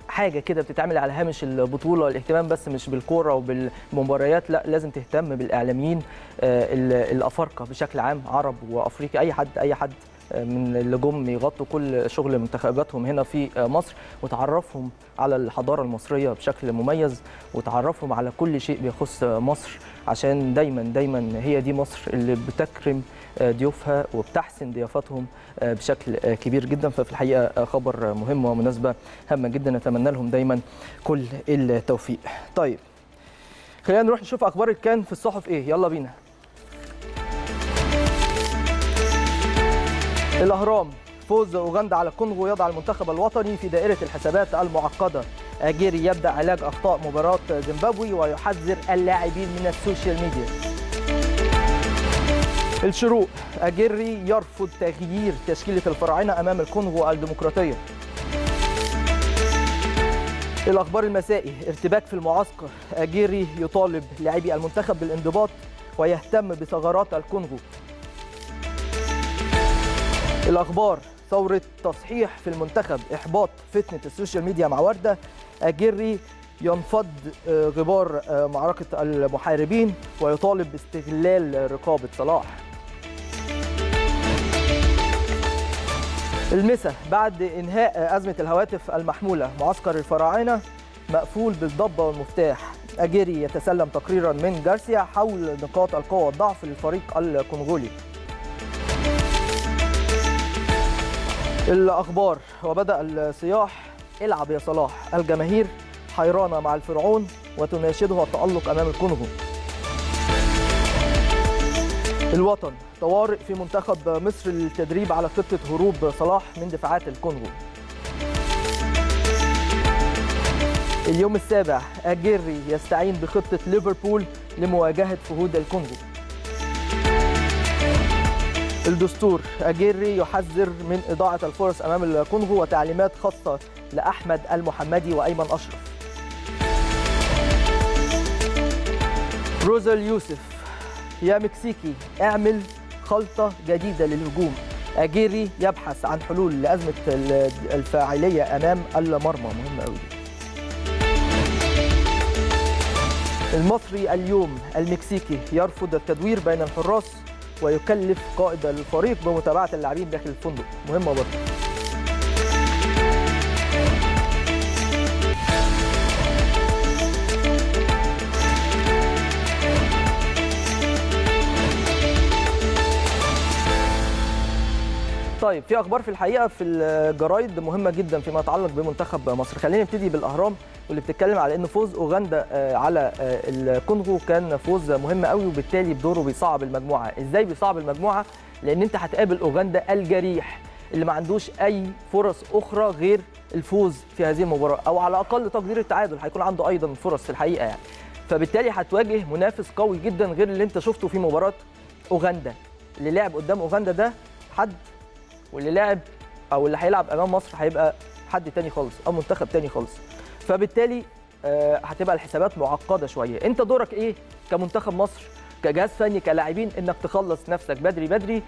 حاجة كده بتتعمل على هامش البطولة الاهتمام بس مش بالكورة وبالمباريات لا لازم تهتم بالإعلاميين الأفارقة بشكل عام عرب وأفريقيا أي حد أي حد. من اللي جم يغطوا كل شغل منتخباتهم هنا في مصر وتعرفهم على الحضارة المصرية بشكل مميز وتعرفهم على كل شيء بيخص مصر عشان دايما دايما هي دي مصر اللي بتكرم ضيوفها وبتحسن ضيافتهم بشكل كبير جدا ففي الحقيقة خبر مهم ومناسبة هامة جدا نتمنى لهم دايما كل التوفيق. طيب خلينا نروح نشوف أخبار كان في الصحف إيه يلا بينا. الأهرام فوز أوغندا على الكونغو يضع المنتخب الوطني في دائرة الحسابات المعقدة. أجيري يبدأ علاج أخطاء مباراة زيمبابوي ويحذر اللاعبين من ال social media. الشروق أجيري يرفض تغيير تشكيلة الفراعنة أمام الكونغو الديمقراطية. الأخبار المسائي ارتباك في المعسكر. أجيري يطالب لاعبي المنتخب بالانضباط ويهتم بثغرات الكونغو. الأخبار ثورة تصحيح في المنتخب إحباط فتنة ال social media مع وردة أجيري ينفض غبار معركة المحاربين ويطالب باستغلال رقابة صلاح. المسا بعد إنهاء أزمة الهواتف المحمولة معسكر الفراعنة مقفول بالضبه والمفتاح. أجيري يتسلم تقريرا من جارسيا حول نقاط القوه والضعف للفريق الكونغولي. الأخبار. وبدأ الصياح العب يا صلاح. الجماهير حيرانة مع الفرعون وتناشده التألق أمام الكونغو. الوطن طوارئ في منتخب مصر للتدريب على خطة هروب صلاح من دفاعات الكونغو. اليوم السابع اجيري يستعين بخطة ليفربول لمواجهة فهود الكونغو. الدستور أجيري يحذر من إضاعة الفرص أمام الكونغو وتعليمات خاصة لأحمد المحمدي وأيمن أشرف. روزا اليوسف يا مكسيكي اعمل خلطة جديدة للهجوم. أجيري يبحث عن حلول لأزمة الفاعلية أمام المرمى. مهم قوي المصري اليوم المكسيكي يرفض التدوير بين الحراس ويكلف قائد الفريق بمتابعة اللاعبين داخل الفندق. مهمة برضه. طيب في أخبار في الحقيقة في الجرايد مهمة جدا فيما يتعلق بمنتخب مصر. خلينا نبتدي بالأهرام واللي بتتكلم على إن فوز أوغندا على الكونغو. كان فوز مهم قوي وبالتالي بدوره بيصعب المجموعة. إزاي بيصعب المجموعة؟ لأن أنت هتقابل أوغندا الجريح اللي ما عندوش أي فرص أخرى غير الفوز في هذه المباراة أو على أقل تقدير التعادل هيكون عنده أيضا فرص في الحقيقة يعني. فبالتالي هتواجه منافس قوي جدا غير اللي أنت شفته في مباراة أوغندا. اللي لعب قدام أوغندا ده حد واللي لعب أو اللي هيلعب أمام مصر هيبقى حد تاني خالص أو منتخب تاني خالص. فبالتالي آه هتبقى الحسابات معقدة شوية. أنت دورك إيه كمنتخب مصر كجهاز فني كلاعبين إنك تخلص نفسك بدري بدري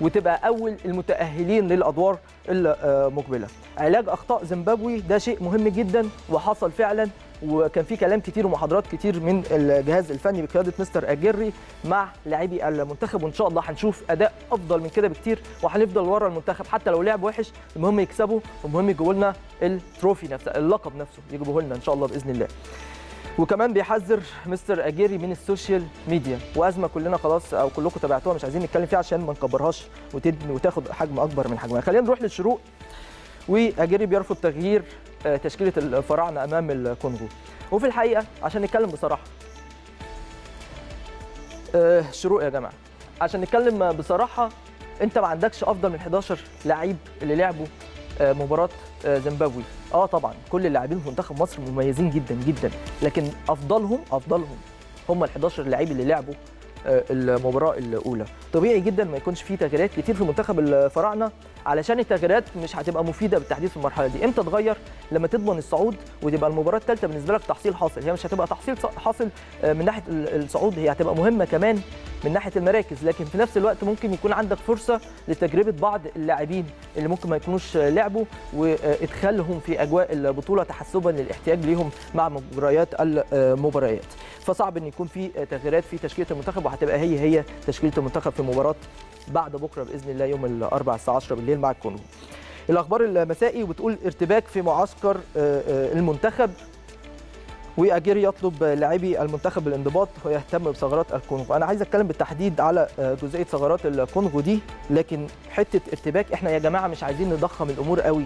وتبقى أول المتأهلين للأدوار المقبله علاج أخطاء زيمبابوي ده شيء مهم جدا وحصل فعلا. وكان في كلام كتير ومحاضرات كتير من الجهاز الفني بقيادة مستر أجري مع لاعبي المنتخب وإن شاء الله هنشوف أداء أفضل من كده بكتير وهنفضل ورا المنتخب حتى لو لعب وحش. المهم يكسبوا والمهم يجيبوا لنا ال trophy نفسه اللقب نفسه يجيبوه لنا إن شاء الله بإذن الله. وكمان بيحذر مستر اجيري من ال social media وأزمة كلنا خلاص أو كلكم تابعتوها مش عايزين نتكلم فيها عشان ما نكبرهاش وتاخد حجم أكبر من حجمها. خلينا نروح للشروق. واجيري بيرفض تغيير تشكيلة الفراعنة أمام الكونغو. وفي الحقيقة عشان نتكلم بصراحة الشروق يا جماعة. عشان نتكلم بصراحة أنت ما عندكش أفضل من 11 لعيب اللي لعبوا مباراة زيمبابوي. آه طبعا كل اللاعبين في منتخب مصر مميزين جدا جدا لكن أفضلهم أفضلهم هم ال 11 لعيب اللي لعبوا المباراة الأولى. طبيعي جدا ما يكونش في تغييرات كتير في منتخب الفراعنة علشان التغييرات مش هتبقى مفيدة بالتحديد في المرحلة دي. إمتى تغير؟ لما تضمن الصعود وتبقى المباراة الثالثة بالنسبة لك تحصيل حاصل. هي مش هتبقى تحصيل حاصل من ناحية الصعود هي هتبقى مهمة كمان. من ناحية المراكز لكن في نفس الوقت ممكن يكون عندك فرصة لتجربة بعض اللاعبين اللي ممكن ما يكونوش لعبوا وإدخالهم في أجواء البطولة تحسبا للاحتياج ليهم مع مجريات المباريات فصعب إن يكون في تغييرات في تشكيلة المنتخب وهتبقى هي هي تشكيلة المنتخب في مباراة بعد بكرة بإذن الله يوم الأربعاء الساعة 10 بالليل مع الكونغو. الأخبار المسائي وبتقول ارتباك في معسكر المنتخب واجيري يطلب لاعبي المنتخب الانضباط ويهتم بثغرات الكونغو. أنا عايز أتكلم بالتحديد على جزئية ثغرات الكونغو دي لكن حتة ارتباك إحنا يا جماعة مش عايزين نضخم الأمور قوي.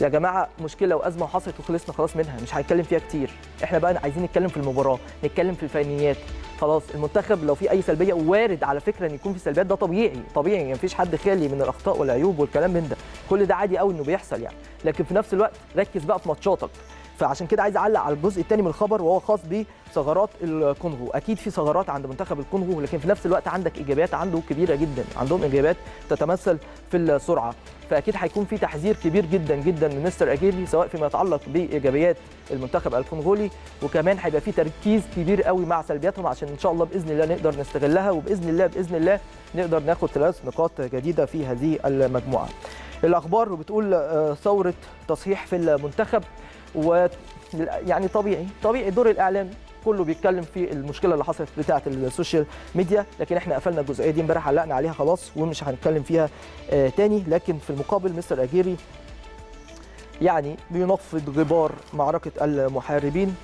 يا جماعة مشكلة وأزمة حصلت وخلصنا خلاص منها مش هنتكلم فيها كتير. إحنا بقى عايزين نتكلم في المباراة نتكلم في الفنيات. خلاص المنتخب لو في أي سلبية وارد على فكرة إن يكون في سلبيات ده طبيعي طبيعي يعني مفيش حد خالي من الأخطاء والعيوب والكلام من ده. كل ده عادي قوي إنه بيحصل يعني. لكن في نفس الوقت ركز بقى في ماتشاتك. فعشان كده عايز اعلق على الجزء الثاني من الخبر وهو خاص بثغرات الكونغو. أكيد في ثغرات عند منتخب الكونغو لكن في نفس الوقت عندك ايجابيات عنده كبيرة جدا عندهم ايجابيات تتمثل في السرعة. فأكيد هيكون في تحذير كبير جدا جدا من مستر أجيري سواء فيما يتعلق بإيجابيات المنتخب الكونغولي وكمان هيبقى في تركيز كبير قوي مع سلبياتهم عشان إن شاء الله بإذن الله نقدر نستغلها وبإذن الله بإذن الله نقدر ناخد ثلاث نقاط جديدة في هذه المجموعة. الأخبار بتقول آه، ثورة تصحيح في المنتخب. و يعني طبيعي طبيعي دور الإعلام كله بيتكلم في المشكلة اللي حصلت بتاعة ال social media لكن إحنا قفلنا الجزئية دي امبارح علقنا عليها خلاص ومش هنتكلم فيها آه تاني. لكن في المقابل مستر أجيري يعني بينفض غبار معركة المحاربين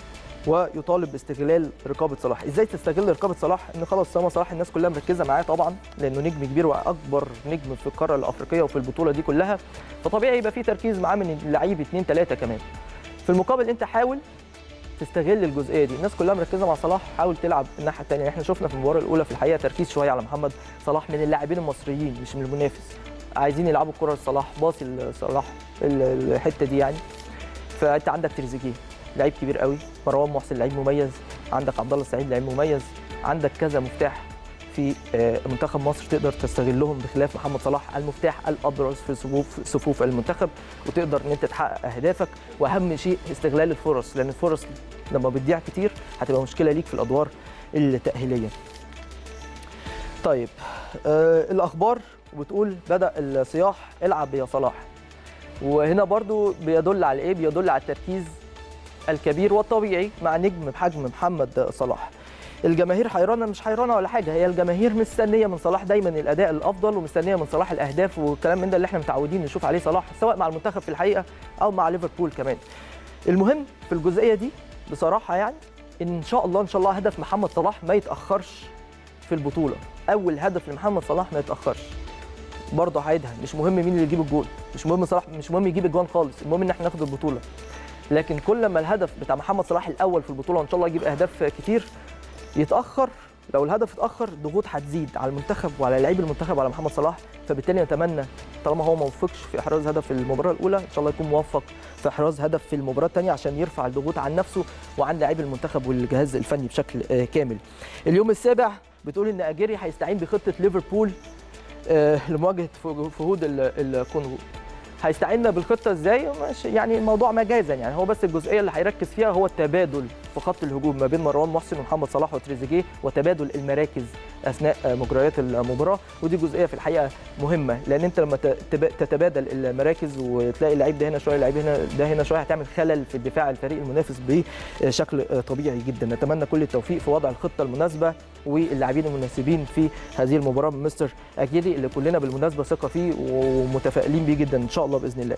ويطالب باستغلال رقابة صلاح. إزاي تستغل رقابة صلاح؟ إن خلاص سما صلاح الناس كلها مركزة معاه طبعا لأنه نجم كبير وأكبر نجم في القارة الأفريقية وفي البطولة دي كلها فطبيعي يبقى في تركيز معاه من اللعيب اثنين ثلاثة كمان. في المقابل انت حاول تستغل الجزئية دي. الناس كلها مركزة مع صلاح حاول تلعب الناحية الثانية إحنا شفنا في المباراة الأولى في الحقيقة تركيز شوية على محمد صلاح من اللاعبين المصريين مش من المنافس. عايزين يلعبوا الكره لصلاح باصي لصلاح ال- الحتة دي يعني. فانت عندك تريزيجيه لعيب كبير قوي مروان محسن لعيب مميز. عندك عبد الله السعيد لعيب مميز. عندك كذا مفتاح. في آه، منتخب مصر تقدر تستغلهم بخلاف محمد صلاح المفتاح الأبرز في صفوف صفوف المنتخب وتقدر إن أنت تحقق أهدافك. وأهم شيء استغلال الفرص لأن الفرص لما بتضيع كتير هتبقى مشكلة ليك في الأدوار التأهيلية. طيب آه الأخبار بتقول بدأ الصياح العب يا صلاح. وهنا برضو بيدل على إيه؟ بيدل على التركيز الكبير والطبيعي مع نجم بحجم محمد صلاح. الجماهير حيرانة مش حيرانة ولا حاجة هي الجماهير مستنية من صلاح دايما الأداء الأفضل ومستنية من صلاح الأهداف والكلام من ده اللي إحنا متعودين نشوف عليه صلاح سواء مع المنتخب في الحقيقة أو مع ليفربول كمان. المهم في الجزئية دي بصراحة يعني إن شاء الله إن شاء الله هدف محمد صلاح ما يتأخرش في البطولة. أول هدف لمحمد صلاح ما يتأخرش. برضه هيدهن مش مهم مين اللي يجيب الجول مش مهم صلاح مش مهم يجيب الجول خالص المهم إن إحنا ناخد البطولة. لكن كل ما الهدف بتاع محمد صلاح الأول في البطولة وإن شاء الله يجيب أهداف كتير يتأخر لو الهدف اتأخر الضغوط هتزيد على المنتخب وعلى لعيب المنتخب وعلى محمد صلاح فبالتالي نتمنى طالما هو ما وفقش في إحراز هدف المباراة الأولى إن شاء الله يكون موفق في إحراز هدف في المباراة الثانية عشان يرفع الضغوط عن نفسه وعن لاعبي المنتخب والجهاز الفني بشكل آه، كامل. اليوم السابع بتقول إن أجيري هيستعين بخطة ليفربول آه، لمواجهة فه- فهود ال- الكونغو. هيستعين بالخطة إزاي؟ يعني الموضوع مجازا. يعني هو بس الجزئية اللي هيركز فيها هو التبادل في خط الهجوم ما بين مروان محسن ومحمد صلاح وتريزيجيه وتبادل المراكز أثناء مجريات المباراة. ودي جزئية في الحقيقة مهمة لأن أنت لما تتبادل المراكز وتلاقي اللعيب ده هنا شوية اللعيب هنا ده هنا شوية هتعمل خلل في الدفاع الفريق المنافس بشكل طبيعي جدا. نتمنى كل التوفيق في وضع الخطة المناسبة واللاعبين المناسبين في هذه المباراة. من مستر اجيري اللي كلنا بالمناسبة ثقة فيه ومتفائلين بيه جدا. إن شاء الله بإذن الله.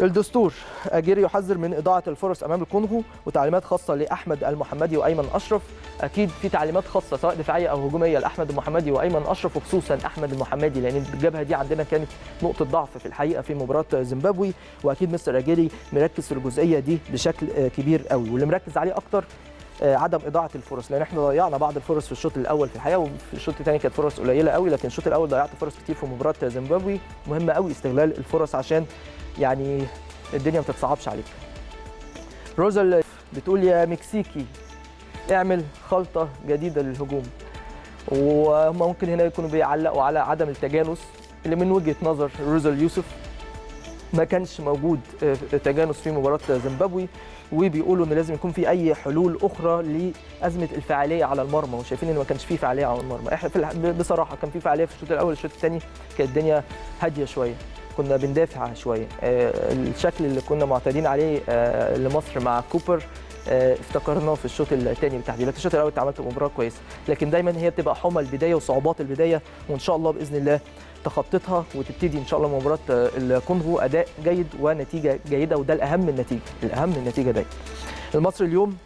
الدستور اجيري يحذر من إضاعة الفرص أمام الكونغو وتعليمات خاصة لأحمد المحمدي وأيمن أشرف. أكيد في تعليمات خاصة سواء دفاعية أو هجومية لأحمد المحمدي وأيمن أشرف وخصوصا أحمد المحمدي لأن الجبهة دي عندنا كانت نقطة ضعف في الحقيقة في مباراة زيمبابوي. وأكيد مستر أجيري مركز في الجزئية دي بشكل كبير قوي. واللي مركز عليه أكتر آه، عدم إضاعة الفرص لأن إحنا ضيعنا بعض الفرص في الشوط الأول في الحقيقة وفي الشوط الثاني كانت فرص قليلة قوي لكن الشوط الأول ضيعت فرص كتير في مباراة زيمبابوي. مهم قوي استغلال الفرص عشان يعني الدنيا ما تتصعبش عليك. روزل بتقول يا مكسيكي اعمل خلطة جديدة للهجوم. وهم ممكن هنا يكونوا بيعلقوا على عدم التجانس اللي من وجهة نظر روزل يوسف ما كانش موجود آه، تجانس في مباراة زيمبابوي. وبيقولوا إن لازم يكون في أي حلول أخرى لأزمة الفعالية على المرمى وشايفين إن ما كانش في فعالية على المرمى. بصراحة كان في فعالية في الشوط الأول الشوط الثاني كانت الدنيا هادية شوية. كنا بندافع شوية. آه، الشكل اللي كنا معتادين عليه آه، لمصر مع كوبر افتكرناه في الشوط الثاني بالتحديد الشوط الأول اتعملت مباراه كويسة لكن دايما هي بتبقى حمى البداية وصعوبات البداية وإن شاء الله بإذن الله تخطيتها وتبتدي إن شاء الله مباراة آه، الكونغو أداء جيد ونتيجة جيدة وده الأهم النتيجة الأهم النتيجة دايما. المصري اليوم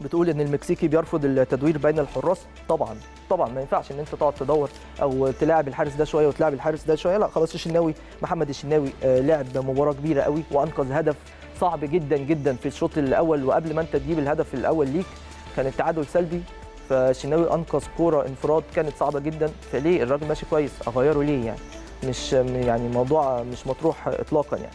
بتقول إن المكسيكي بيرفض التدوير بين الحراس. طبعا طبعا ما ينفعش إن أنت تقعد تدور أو تلاعب الحارس ده شوية وتلاعب الحارس ده شوية. لا خلاص الشناوي محمد الشناوي آه، لعب مباراة كبيرة قوي وأنقذ هدف صعب جدا جدا في الشوط الأول وقبل ما أنت تجيب الهدف الأول ليك كان التعادل سلبي فالشناوي أنقذ كورة انفراد كانت صعبة جدا. فليه؟ الراجل ماشي كويس أغيره ليه يعني؟ مش يعني موضوع مش مطروح اطلاقا يعني.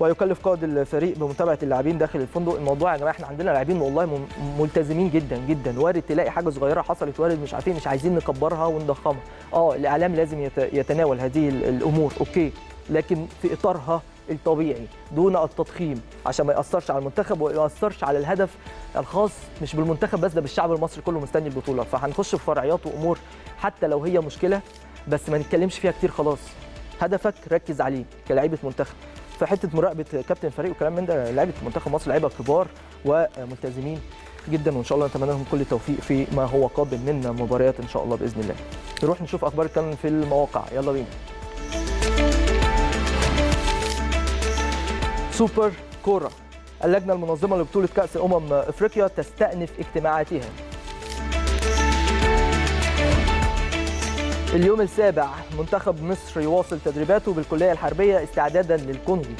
ويكلف قائد الفريق بمتابعة اللاعبين داخل الفندق الموضوع يا جماعة إحنا عندنا لاعبين والله ملتزمين جدا جدا. وارد تلاقي حاجة صغيرة حصلت وارد مش عارفين مش عايزين نكبرها ونضخمها. آه الإعلام لازم يت- يتناول هذه ال- الأمور أوكي. لكن في إطارها الطبيعي دون التضخيم عشان ما يأثرش على المنتخب وما يأثرش على الهدف الخاص مش بالمنتخب بس ده بالشعب المصري كله مستني البطولة. فهنخش في فرعيات وأمور حتى لو هي مشكلة بس ما نتكلمش فيها كتير خلاص. هدفك ركز عليه كلاعيبة منتخب. فحته مراقبة كابتن الفريق وكلام من ده لعيبه منتخب مصر لعيبة كبار وملتزمين جدا وإن شاء الله نتمنى لهم كل التوفيق في ما هو قادم من مباريات إن شاء الله بإذن الله. نروح نشوف أخبار كان في المواقع. يلا بينا. سوبر كورة. اللجنة المنظمة لبطولة كأس امم إفريقيا تستأنف اجتماعاتها. اليوم السابع منتخب مصر يواصل تدريباته بالكلية الحربية استعدادا للكونغو.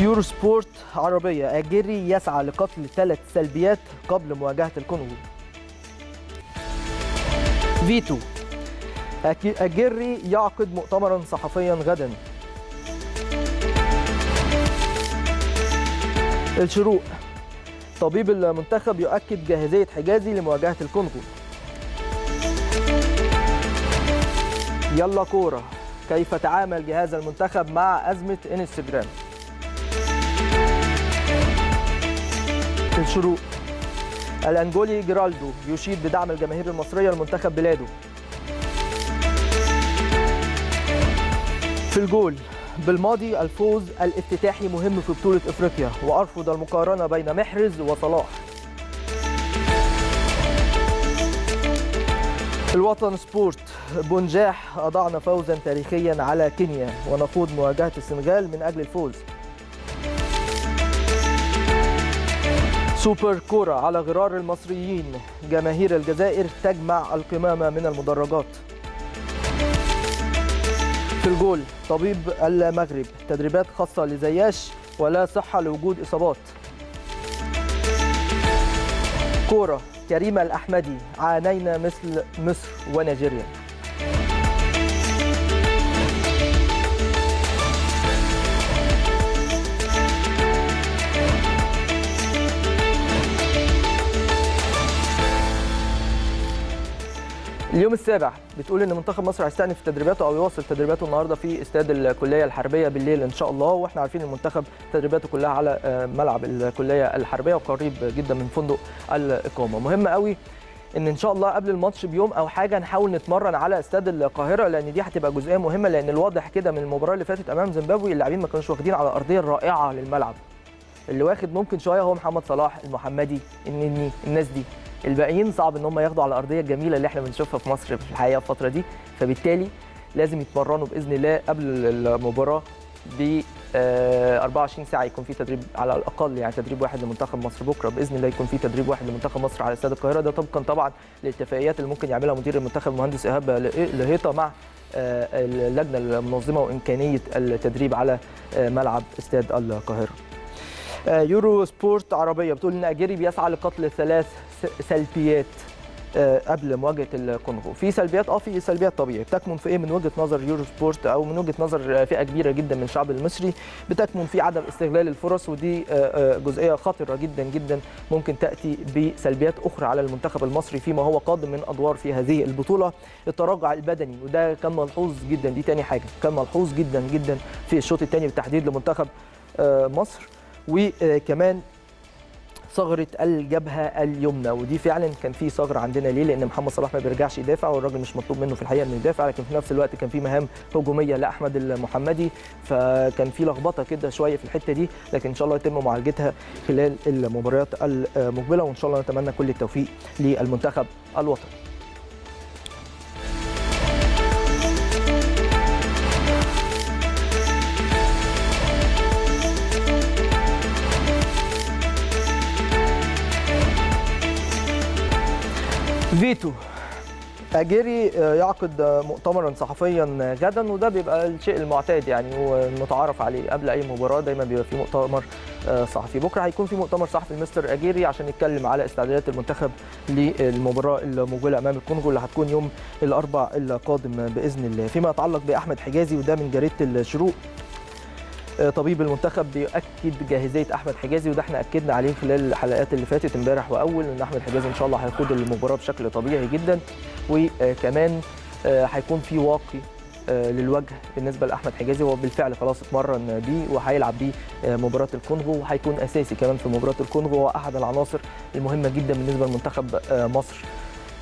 Eurosport عربية أجيري يسعى لقتل ثلاث سلبيات قبل مواجهة الكونغو. فيتو. أجيري يعقد مؤتمرا صحفيا غدا. الشروق. طبيب المنتخب يؤكد جاهزية حجازي لمواجهة الكونغو. يلا كورة. كيف تعامل جهاز المنتخب مع أزمة انستجرام الشروق. الانجولي جيرالدو يشيد بدعم الجماهير المصرية لمنتخب بلاده. في الجول بالماضي الفوز الافتتاحي مهم في بطولة إفريقيا وأرفض المقارنة بين محرز وصلاح. الوطن سبورت بونجاح أضعنا فوزا تاريخيا على كينيا ونخوض مواجهة السنغال من أجل الفوز. سوبر كورة على غرار المصريين جماهير الجزائر تجمع القمامة من المدرجات. في الجول. طبيب المغرب. تدريبات خاصة لزياش ولا صحة لوجود إصابات. كورة. كريمة الأحمدي. عانينا مثل مصر ونيجيريا. اليوم السابع بتقول إن منتخب مصر هيستأنف تدريباته أو يواصل تدريباته النهارده في استاد الكلية الحربية بالليل إن شاء الله. وإحنا عارفين المنتخب تدريباته كلها على آه، ملعب الكلية الحربية وقريب جدا من فندق الإقامة. مهم قوي إن إن شاء الله قبل الماتش بيوم أو حاجة نحاول نتمرن على استاد القاهرة لأن دي هتبقى جزئية مهمة لأن الواضح كده من المباراة اللي فاتت أمام زيمبابوي اللاعبين ما كانوش واخدين على الارضيه الرائعه للملعب. اللي واخد ممكن شوية هو محمد صلاح المحمدي النني الناس دي. الباقيين صعب إن هم ياخدوا على الأرضية الجميلة اللي إحنا بنشوفها في مصر في الحقيقة الفترة دي. فبالتالي لازم يتمرنوا بإذن الله قبل المباراة ب آه، 24 ساعة يكون في تدريب على الأقل يعني تدريب واحد لمنتخب مصر بكرة. بإذن الله يكون في تدريب واحد لمنتخب مصر على استاد القاهرة. ده طبقا طبعا للاتفاقيات اللي ممكن يعملها مدير المنتخب المهندس إيهاب لهيطة مع آه، اللجنة المنظمة وإمكانية التدريب على آه، ملعب استاد القاهرة. آه، يورو سبورت عربية. بتقول إن أجيري بيسعى لقتل ثلاث سلبيات آه، قبل مواجهة الكونغو. في سلبيات؟ آه في سلبيات طبيعي. بتكمن في إيه؟ من وجهة نظر يورو سبورت أو من وجهة نظر فئة كبيرة جدا من الشعب المصري بتكمن في عدم استغلال الفرص ودي آه، آه، جزئية خطرة جدا جدا ممكن تأتي بسلبيات أخرى على المنتخب المصري فيما هو قادم من أدوار في هذه البطولة. التراجع البدني وده كان ملحوظ جدا. دي تاني حاجة. كان ملحوظ جدا جدا في الشوط الثاني بالتحديد لمنتخب مصر. وكمان ثغرة الجبهة اليمنى ودي فعلا كان في ثغرة عندنا. ليه؟ لأن محمد صلاح ما بيرجعش يدافع والراجل مش مطلوب منه في الحقيقة إنه يدافع لكن في نفس الوقت كان في مهام هجومية لأحمد المحمدي. فكان في لخبطة كده شوية في الحتة دي لكن إن شاء الله يتم معالجتها خلال المباريات المقبلة وإن شاء الله نتمنى كل التوفيق للمنتخب الوطني. فيتو اجيري يعقد مؤتمرا صحفيا غدا وده بيبقى الشيء المعتاد يعني والمتعارف عليه قبل أي مباراة. دايما بيبقى في مؤتمر صحفي. بكرة هيكون في مؤتمر صحفي مستر أجيري عشان يتكلم على استعدادات المنتخب للمباراة الموجولة أمام الكونغو اللي هتكون يوم الأربع القادم بإذن الله. فيما يتعلق بأحمد حجازي وده من جريدة الشروق. طبيب المنتخب بيؤكد جاهزية أحمد حجازي وده إحنا أكدنا عليه خلال الحلقات اللي فاتت امبارح وأول إن أحمد حجازي إن شاء الله هيخوض المباراة بشكل طبيعي جدا وكمان هيكون في واقي للوجه بالنسبة لأحمد حجازي هو بالفعل خلاص اتمرن بيه وهيلعب بيه مباراة الكونغو وهيكون أساسي كمان في مباراة الكونغو هو أحد العناصر المهمة جدا بالنسبة لمنتخب مصر.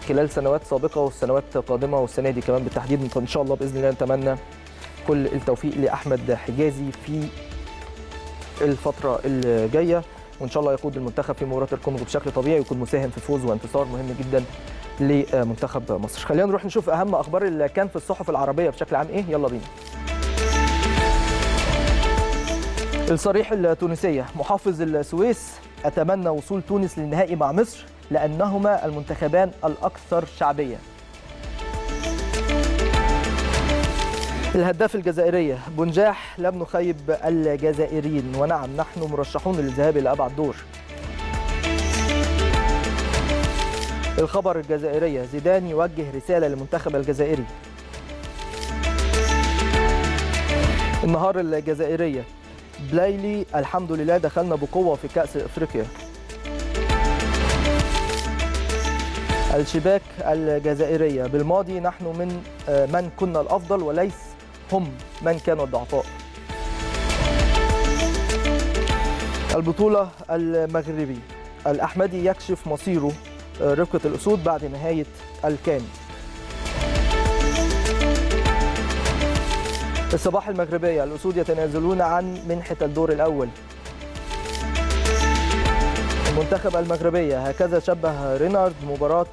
خلال سنوات سابقة والسنوات قادمه والسنة دي كمان بالتحديد إن شاء الله بإذن الله نتمنى كل التوفيق لأحمد حجازي في الفترة الجاية. وإن شاء الله يقود المنتخب في مباراة الكونغو بشكل طبيعي ويكون مساهم في فوز وانتصار مهم جدا لمنتخب مصر. خلينا نروح نشوف أهم أخبار اللي كان في الصحف العربية بشكل عام. إيه؟ يلا بينا. الصريح التونسية. محافظ السويس أتمنى وصول تونس للنهائي مع مصر لأنهما المنتخبان الأكثر شعبية. الهداف الجزائرية بنجاح لم نخيب الجزائريين ونعم نحن مرشحون للذهاب إلى أبعد دور. الخبر الجزائرية زيدان يوجه رسالة للمنتخب الجزائري. النهار الجزائرية بلايلي الحمد لله دخلنا بقوة في كأس إفريقيا. الشباك الجزائرية بالماضي نحن من من كنا الأفضل وليس هم من كانوا الضعفاء. البطولة المغربي. الأحمدي يكشف مصيره رفقة الأسود بعد نهاية الكان. الصباح المغربية. الأسود يتنازلون عن منحة الدور الأول. المنتخب المغربية. هكذا شبه رينارد مباراة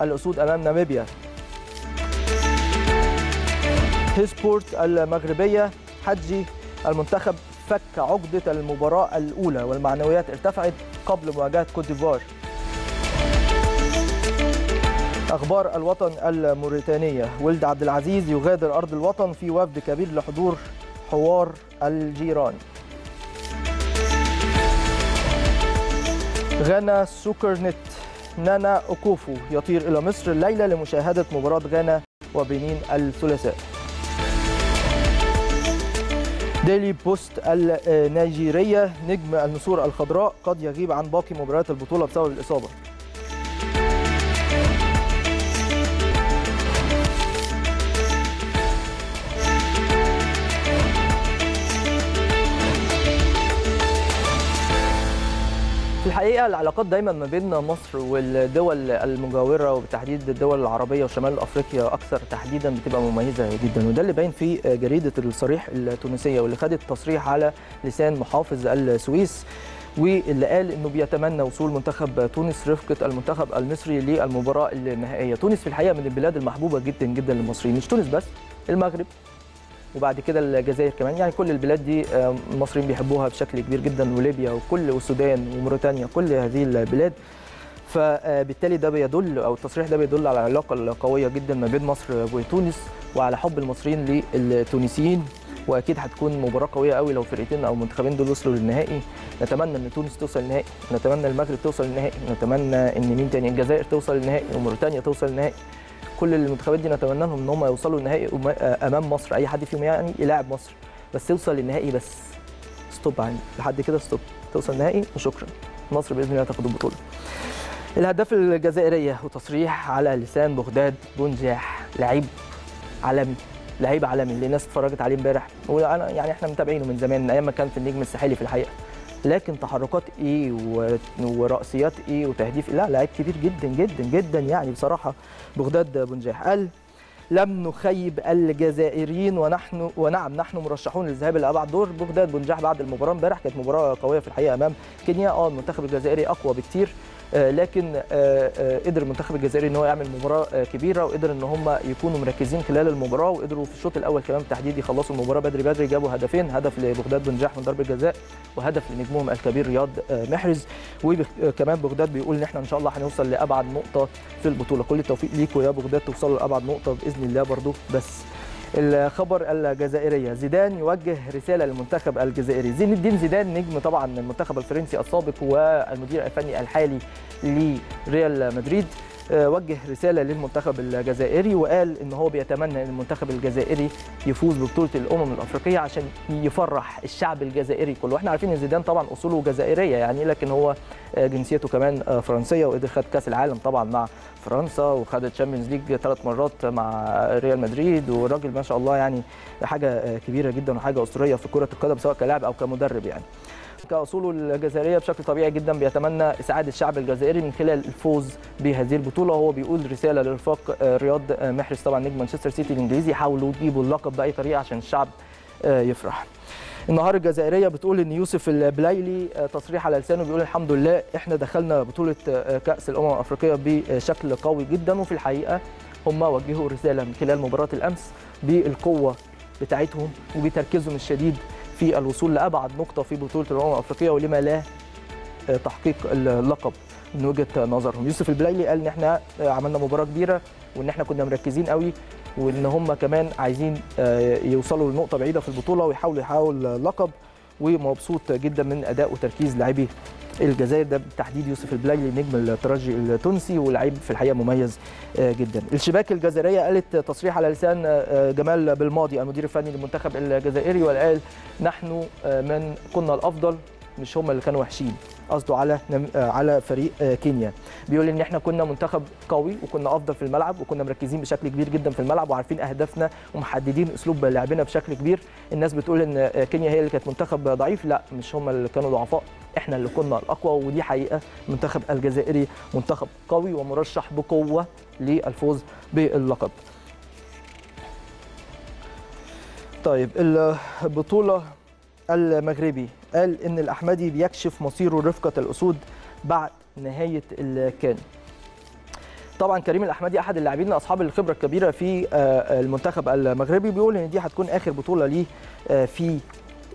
الأسود أمام ناميبيا. هيسبورت المغربية. حجي المنتخب فك عقدة المباراة الأولى والمعنويات ارتفعت قبل مواجهة كوت ديفوار. أخبار الوطن الموريتانية. ولد عبد العزيز يغادر أرض الوطن في وفد كبير لحضور حوار الجيران. Ghana Soccer Net نانا أكوفو يطير إلى مصر الليلة لمشاهدة مباراة غانا وبنين الثلاثاء. ديلي بوست النيجيرية نجم النسور الخضراء قد يغيب عن باقي مباريات البطولة بسبب الإصابة. الحقيقة العلاقات دايما ما بين مصر والدول المجاورة وبالتحديد الدول العربية وشمال أفريقيا أكثر تحديدا بتبقى مميزة جدا. وده اللي باين في جريدة الصريح التونسية واللي خدت تصريح على لسان محافظ السويس واللي قال إنه بيتمنى وصول منتخب تونس رفقة المنتخب المصري للمباراة النهائية، تونس في الحقيقة من البلاد المحبوبة جدا جدا للمصريين، مش تونس بس المغرب. وبعد كده الجزائر كمان. يعني كل البلاد دي المصريين بيحبوها بشكل كبير جدا وليبيا وكل والسودان وموريتانيا كل هذه البلاد. فبالتالي ده بيدل أو التصريح ده بيدل على العلاقه القويه جدا ما بين مصر وتونس وعلى حب المصريين للتونسيين. وأكيد هتكون مباراة قوية قوي لو فرقتين أو منتخبين دول وصلوا للنهائي. نتمنى إن تونس توصل للنهائي نتمنى المغرب توصل للنهائي نتمنى إن مين تاني الجزائر توصل للنهائي وموريتانيا توصل للنهائي كل المنتخبات دي نتمنى لهم إن هم يوصلوا النهائي أمام مصر أي حد فيهم يعني يلاعب مصر. بس توصل للنهائي بس stop عندي لحد كده stop توصل النهائي وشكرا. مصر بإذن الله تاخد البطولة. الهداف الجزائرية وتصريح على لسان بغداد بونجاح لعيب عالمي لعيب عالمي اللي الناس اتفرجت عليه امبارح. وأنا يعني إحنا متابعينه من زمان من أيام ما كان في النجم الساحلي في الحقيقة. لكن تحركات إيه ورأسيات إيه وتهديف لا لعيب كبير جدا جدا جدا يعني بصراحة بغداد بنجاح قال لم نخيب الجزائريين ونحن ونعم نحن مرشحون للذهاب إلى أبعد دور بغداد بنجاح بعد المباراة امبارح. كانت مباراة قوية في الحقيقة أمام كينيا آه المنتخب الجزائري أقوى بكتير. لكن قدر المنتخب الجزائري إن هو يعمل مباراة كبيرة وقدر إن هم يكونوا مركزين خلال المباراة وقدروا في الشوط الأول كمان بالتحديد يخلصوا المباراة بدري بدري جابوا هدفين هدف لبغداد بنجاح من ضربه جزاء وهدف لنجمهم الكبير رياض محرز وكمان بغداد بيقول إن إحنا إن شاء الله هنوصل لأبعد نقطة في البطولة. كل التوفيق ليكم يا بغداد توصلوا لأبعد نقطة بإذن الله برضو. بس الخبر الجزائرية. زيدان يوجه رسالة للمنتخب الجزائري. زين الدين زيدان نجم طبعا المنتخب الفرنسي السابق والمدير الفني الحالي لريال مدريد. وجه رسالة للمنتخب الجزائري وقال إن هو بيتمنى إن المنتخب الجزائري يفوز ببطولة الأمم الأفريقية عشان يفرح الشعب الجزائري كله. وإحنا عارفين إن زيدان طبعا أصوله جزائرية يعني لكن هو جنسيته كمان فرنسية وقدر خد كأس العالم طبعا مع فرنسا وخد ال Champions League ثلاث مرات مع ريال مدريد. والراجل ما شاء الله يعني حاجة كبيرة جدا وحاجة أسطورية في كرة القدم سواء كلاعب أو كمدرب يعني. كاصوله الجزائرية بشكل طبيعي جدا بيتمنى إسعاد الشعب الجزائري من خلال الفوز بهذه البطولة. وهو بيقول رسالة لرفاق رياض محرز طبعا نجم مانشستر سيتي الإنجليزي. يحاولوا يجيبوا اللقب بأي طريقة عشان الشعب يفرح. النهار الجزائرية بتقول إن يوسف البلايلي تصريح على لسانه بيقول الحمد لله إحنا دخلنا بطولة كأس الأمم الأفريقية بشكل قوي جدا. وفي الحقيقة هم وجهوا رسالة من خلال مباراة الأمس بالقوة بتاعتهم وبتركيزهم الشديد في الوصول لأبعد نقطة في بطولة الأمم الأفريقية ولم لا تحقيق اللقب من وجهة نظرهم. يوسف البلايلي قال إن إحنا عملنا مباراة كبيرة وإن إحنا كنا مركزين قوي وإن هم كمان عايزين يوصلوا لنقطة بعيدة في البطولة ويحاولوا يحاولوا اللقب. ومبسوط جدا من أداء وتركيز لاعبي الجزائر ده بالتحديد يوسف البلايلي نجم الترجي التونسي ولاعيب في الحقيقة مميز جدا. الشباك الجزائرية قالت تصريح على لسان جمال بالماضي المدير الفني للمنتخب الجزائري وقال نحن من كنا الأفضل مش هم اللي كانوا وحشين قصده على على فريق كينيا. بيقول إن إحنا كنا منتخب قوي وكنا أفضل في الملعب وكنا مركزين بشكل كبير جدا في الملعب وعارفين أهدافنا ومحددين أسلوب لعبنا بشكل كبير. الناس بتقول إن كينيا هي اللي كانت منتخب ضعيف لا مش هم اللي كانوا ضعفاء. إحنا اللي كنا الأقوى ودي حقيقة. المنتخب الجزائري منتخب قوي ومرشح بقوة للفوز باللقب. طيب البطولة المغربي قال إن الأحمدي بيكشف مصيره رفقة الأسود بعد نهاية الكان. طبعا كريم الأحمدي أحد اللاعبين اصحاب الخبرة الكبيرة في المنتخب المغربي بيقول إن دي هتكون آخر بطولة ليه في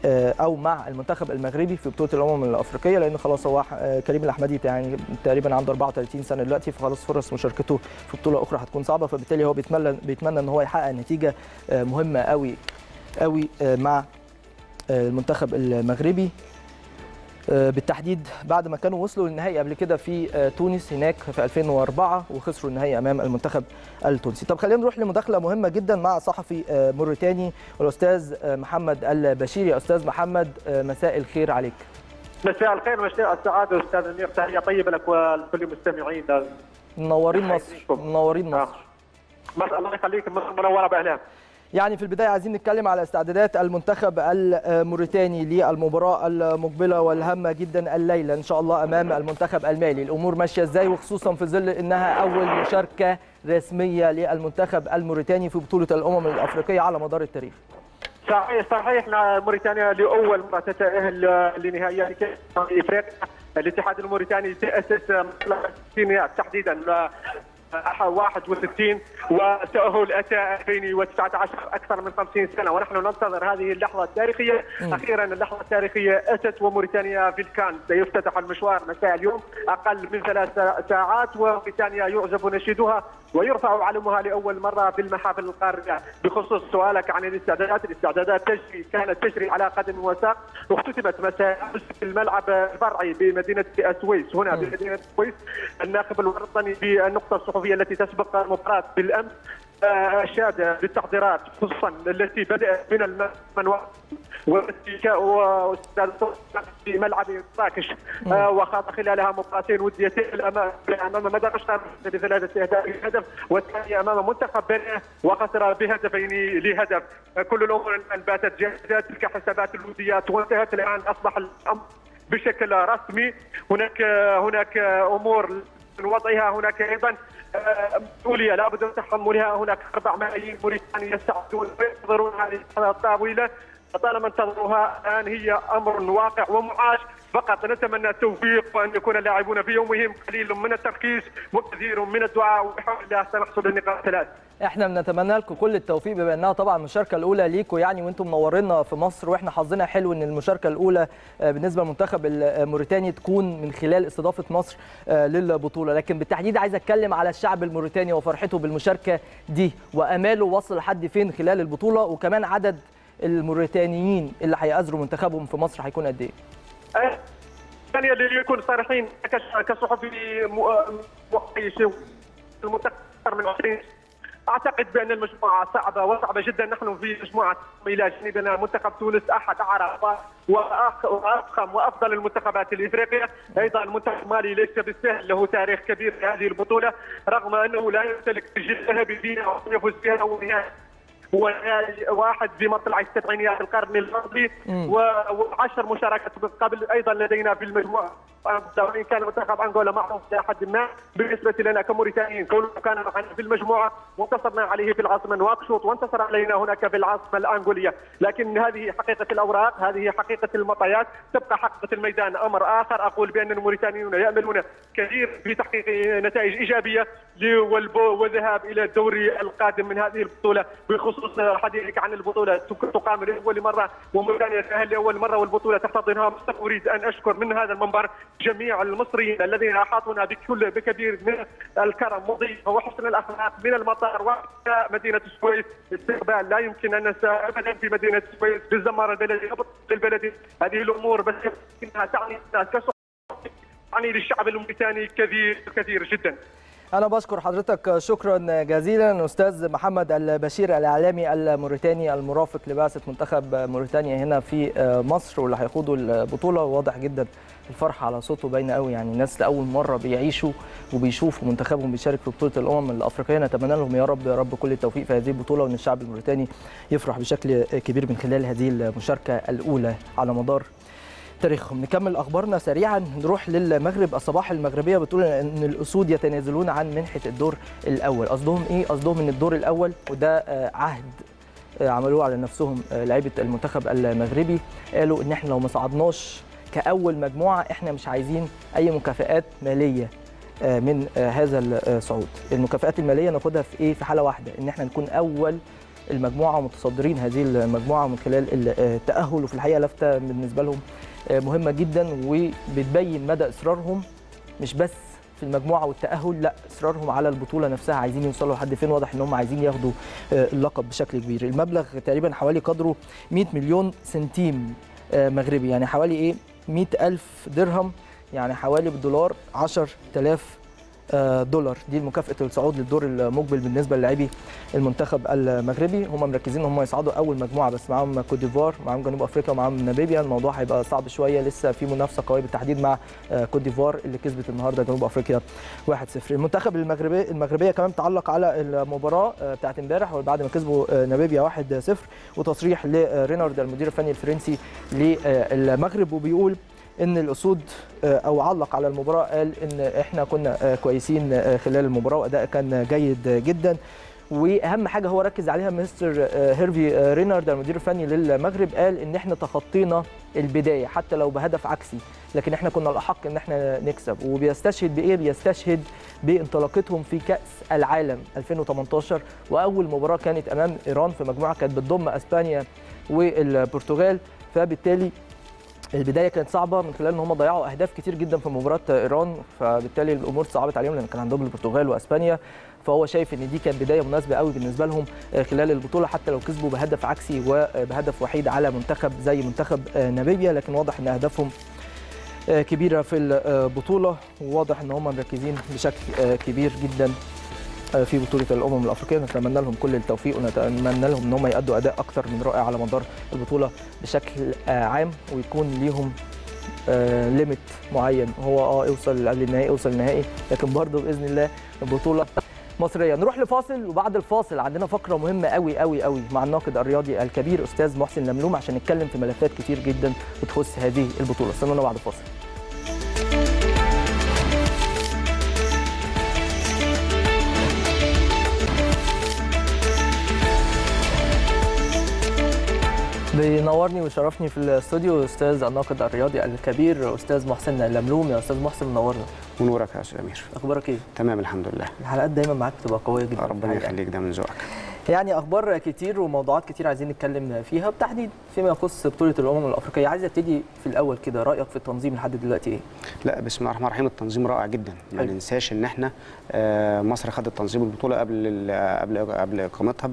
أو مع المنتخب المغربي في بطولة الأمم الأفريقية لأن خلاص هو كريم الأحمدي يعني تقريبا عنده 34 سنة دلوقتي فخلاص فرص مشاركته في بطولة أخرى هتكون صعبة فبالتالي هو بيتمنى بيتمنى إن هو يحقق نتيجة مهمة قوي قوي مع المنتخب المغربي. بالتحديد بعد ما كانوا وصلوا للنهائي قبل كده في تونس هناك في 2004 وخسروا النهائي أمام المنتخب التونسي. طب خلينا نروح لمداخلة مهمة جدا مع صحفي موريتاني والاستاذ محمد البشيري أستاذ محمد مساء الخير عليك. مساء الخير مساء السعادة أستاذ امير تحية طيبة لك ولكل المستمعين منورين مصر منورين مصر. الله يخليك مصر منورة بأهلها. يعني في البداية عايزين نتكلم على استعدادات المنتخب الموريتاني للمباراة المقبلة والهامة جدا الليلة إن شاء الله أمام المنتخب المالي. الأمور ماشية إزاي؟ وخصوصا في ظل إنها أول مشاركة رسمية للمنتخب الموريتاني في بطولة الأمم الأفريقية على مدار التاريخ. صحيح صحيح. موريتانيا لأول مره تتأهل لنهائيات افريقيا الاتحاد الموريتاني تأسس تحديدا. 61 والتأهل أتى 2019 أكثر من 50 سنة. ونحن ننتظر هذه اللحظة التاريخية. أخيرا اللحظة التاريخية أتت وموريتانيا في الكان سيفتتح المشوار مساء اليوم أقل من ثلاث ساعات وموريتانيا يعزف نشيدها ويرفع علمها لأول مرة في المحافل القارية. بخصوص سؤالك عن الاستعدادات الاستعدادات تجري كانت تجري على قدم وساق. واختتمت مساء في الملعب الفرعي بمدينة السويس هنا بمدينة السويس الناخب الوطني بالنقطة الصحفية التي تسبق المباراة بالأمس أشاد بالتحضيرات خصوصا التي بدأت من المنوى والتي في ملعب مراكش وخاض خلالها مباراتين وديتين امام مدغشقر بثلاثة أهداف هدف والثانية أمام منتخب بنيه وخسر بهدفين لهدف. كل الأمور الآن باتت جاهزه تلك حسابات الوديات وانتهت. الآن أصبح الأمر بشكل رسمي. هناك هناك أمور من وضعها هناك أيضا مسؤوليه لابد من تحملها. هناك 4 ملايين موريتاني يستعدون وينتظرون هذه الطاوله طالما انتظروها الآن هي أمر واقع ومعاش. فقط نتمنى التوفيق وأن يكون اللاعبون في يومهم قليل من التركيز وكثير من الدعاء وبحول الله. سنحصد النقاط الثلاث. إحنا بنتمنى لكم كل التوفيق بما إنها طبعا المشاركة الأولى ليكم يعني وأنتم منورينا في مصر وإحنا حظنا حلو إن المشاركة الأولى بالنسبة للمنتخب الموريتاني تكون من خلال استضافة مصر للبطولة. لكن بالتحديد عايز أتكلم على الشعب الموريتاني وفرحته بالمشاركة دي وأماله وصل لحد فين خلال البطولة وكمان عدد الموريتانيين اللي هيأزروا منتخبهم في مصر هيكون قد إيه؟ ثانيا ليكون صريحين كصحفي مؤيس المنتخب من 20 أعتقد بأن المجموعة صعبة وصعبة جدا. نحن في مجموعة إلى جانبنا منتخب تونس أحد اعرق واضخم وأفضل المنتخبات الإفريقية. أيضا المنتخب مالي ليس بالسهل له تاريخ كبير في هذه البطولة رغم أنه لا يمتلك سجل ذهبي فيها ولم يفز بها هو واحد في مطلع السبعينيات القرن الماضي وعشر مشاركات قبل أيضا لدينا في المجموعة. وان كان منتخب انغولا معروف إلى حد ما. بالنسبة لنا كموريتانيين كونه كان معنا في المجموعة وانتصرنا عليه في العاصمة نواكشوط وانتصر علينا هناك في العاصمة الأنغولية. لكن هذه حقيقة الأوراق هذه حقيقة المطيات تبقى حقيقة الميدان أمر آخر. أقول بأن الموريتانيون يأملون كثير في تحقيق نتائج إيجابية والذهاب إلى الدوري القادم من هذه البطولة بخصوص حديثك عن البطولة. تقام لأول مرة وموريتانيا تاهل لأول مرة والبطولة تحتضنها أريد أن أشكر من هذا المنبر جميع المصريين الذين احاطونا بكل بكثير من الكرم. والضيافه وحسن الأخلاق من المطار ومدينه السويس استقبال. لا يمكن أن ننسى ابدا في مدينة السويس بالزمارة البلدي. البلدي. هذه الأمور بس انها تعني تعني للشعب الموريتاني كثير كثير جدا. أنا بشكر حضرتك شكرا جزيلا أستاذ محمد البشير الإعلامي الموريتاني المرافق لبعثة منتخب موريتانيا هنا في مصر واللي هيخوضوا البطولة. واضح جدا الفرحة على صوته باينة قوي يعني الناس لأول مرة بيعيشوا وبيشوفوا منتخبهم بيشارك في بطولة الأمم الأفريقية. نتمنى لهم يا رب يا رب كل التوفيق في هذه البطولة وإن الشعب الموريتاني يفرح بشكل كبير من خلال هذه المشاركة الأولى على مدار تاريخهم. نكمل أخبارنا سريعا. نروح للمغرب. الصباح المغربية بتقول إن الأسود يتنازلون عن منحة الدور الأول. قصدهم إيه؟ قصدهم إن الدور الأول وده عهد عملوه على نفسهم لعيبة المنتخب المغربي. قالوا إن إحنا لو ما صعدناش كأول مجموعة إحنا مش عايزين أي مكافئات مالية من هذا الصعود المكافئات المالية ناخدها في إيه؟ في حالة واحدة إن إحنا نكون أول المجموعة متصدرين هذه المجموعة من خلال التاهل وفي الحقيقة لفتة بالنسبة لهم مهمة جدا وبتبين مدى إصرارهم مش بس في المجموعة والتأهل لا إصرارهم على البطولة نفسها. عايزين يوصلوا لحد فين؟ واضح إن هم عايزين ياخدوا اللقب بشكل كبير. المبلغ تقريبا حوالي قدره 100 مليون سنتيم مغربي. يعني حوالي إيه؟ 100 ألف درهم يعني حوالي بالدولار 10000 دولار. دي مكافأة الصعود للدور المقبل بالنسبة للاعبي المنتخب المغربي. هم مركزين إن هم يصعدوا أول مجموعة بس معاهم كوت ديفوار معاهم جنوب أفريقيا ومعاهم ناميبيا. الموضوع هيبقى صعب شوية. لسه في منافسة قوية بالتحديد مع كوت ديفوار اللي كسبت النهارده جنوب أفريقيا 1-0 المنتخب المغربي المغربية كمان تعلق على المباراة بتاعت امبارح وبعد ما كسبوا ناميبيا 1-0 وتصريح لرينارد المدير الفني الفرنسي للمغرب وبيقول إن الأسود أو علق على المباراة قال إن إحنا كنا كويسين خلال المباراة وأداء كان جيد جدا. وأهم حاجة هو ركز عليها مستر هيرفي رينارد المدير الفني للمغرب قال إن إحنا تخطينا البداية حتى لو بهدف عكسي لكن إحنا كنا الأحق إن إحنا نكسب. وبيستشهد بإيه؟ بيستشهد بانطلاقتهم في كأس العالم 2018 وأول مباراة كانت أمام إيران في مجموعة كانت بتضم أسبانيا والبرتغال فبالتالي البداية كانت صعبة من خلال إن هم ضيعوا أهداف كتير جدا في مباراة إيران فبالتالي الأمور صعبت عليهم لأن كان عندهم البرتغال وأسبانيا. فهو شايف إن دي كانت بداية مناسبة قوي بالنسبة لهم خلال البطولة حتى لو كسبوا بهدف عكسي وبهدف وحيد على منتخب زي منتخب ناميبيا. لكن واضح إن أهدافهم كبيرة في البطولة وواضح إن هم مركزين بشكل كبير جدا. في بطولة الأمم الأفريقية. نتمنى لهم كل التوفيق ونتمنى لهم إن هم يأدوا أداء أكثر من رائع على مدار البطولة بشكل عام ويكون ليهم ليميت معين. هو آه يوصل قبل النهائي يوصل النهائي. لكن برضه بإذن الله البطولة مصرية. نروح لفاصل وبعد الفاصل عندنا فقرة مهمة قوي قوي قوي مع الناقد الرياضي الكبير أستاذ محسن لملوم عشان نتكلم في ملفات كتير جدا بتخص هذه البطولة. استنونا بعد الفاصل. بينورني ويشرفني في الاستوديو أستاذ الناقد الرياضي الكبير أستاذ محسن لملوم. يا أستاذ محسن منورنا. ونورك يا أستاذ أمير. أخبارك إيه؟ تمام الحمد لله. الحلقات دايما معاك بتبقى قوية جدا. ربنا. يخليك ده من ذوقك. يعني أخبار كتير وموضوعات كتير عايزين نتكلم فيها بالتحديد فيما يخص بطولة الأمم الأفريقية. عايز أبتدي في الأول كده رأيك في التنظيم لحد دلوقتي إيه؟ لا بسم الله الرحمن الرحيم. التنظيم رائع جدا. ما حلو. ننساش إن إحنا آه، مصر خدت تنظيم البطولة قبل قبل قبل إقامتها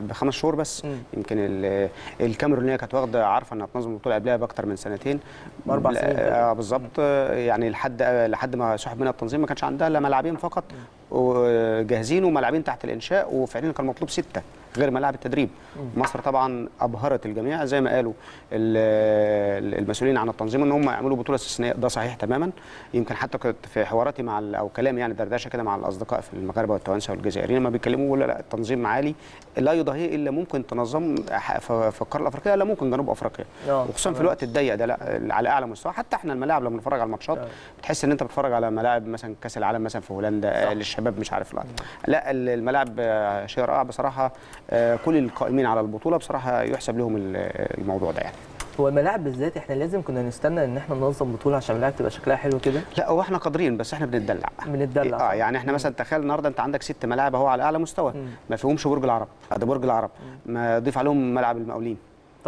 بخمس شهور بس. مم. يمكن ال- الكاميرونية كانت واخدة عارفة إنها تنظم البطولة قبلها بأكتر من سنتين. أربع لا- سنين. آه بالظبط. يعني لحد لحد ما سحب منها التنظيم ما كانش عندها الا ملعبين فقط وجاهزين وملاعبين تحت الإنشاء وفعليا كان مطلوب ستة. غير ملاعب التدريب. مصر طبعا أبهرت الجميع زي ما قالوا ال- المسؤولين عن التنظيم إن هم يعملوا بطولة استثنائية. ده صحيح تماما. يمكن حتى كنت في حواراتي مع أو كلام يعني دردشة كده مع الأصدقاء في المغاربة والتوانسة والجزائريين لما بيتكلموا يقولوا لا التنظيم عالي. لا يضاهيه إلا ممكن تنظم في القارة الأفريقية لا ممكن جنوب أفريقيا. آه، وخصوصا في. الوقت الضيق ده لا على أعلى مستوى. حتى إحنا الملاعب لما بنتفرج على الماتشات آه. بتحس إن أنت بتتفرج على ملاعب مثلا كأس العالم مثلا في هولندا. للشباب مش عارف لا. لا ال- الملاعب شيء رائع بصراحة. كل القائمين على البطولة بصراحة يحسب لهم ال- الموضوع ده يعني. هو الملاعب بالذات إحنا لازم كنا نستنى ان إحنا ننظم بطولة عشان الملاعب تبقى شكلها حلو كده؟ لا هو إحنا قادرين بس إحنا بنتدلع. بنتدلع. آه يعني إحنا مثلا تخيل النهارده انت عندك ست ملاعب اهو على اعلى مستوى. ما فيهمش برج العرب. ادي برج العرب. ما ضيف عليهم ملعب المقاولين.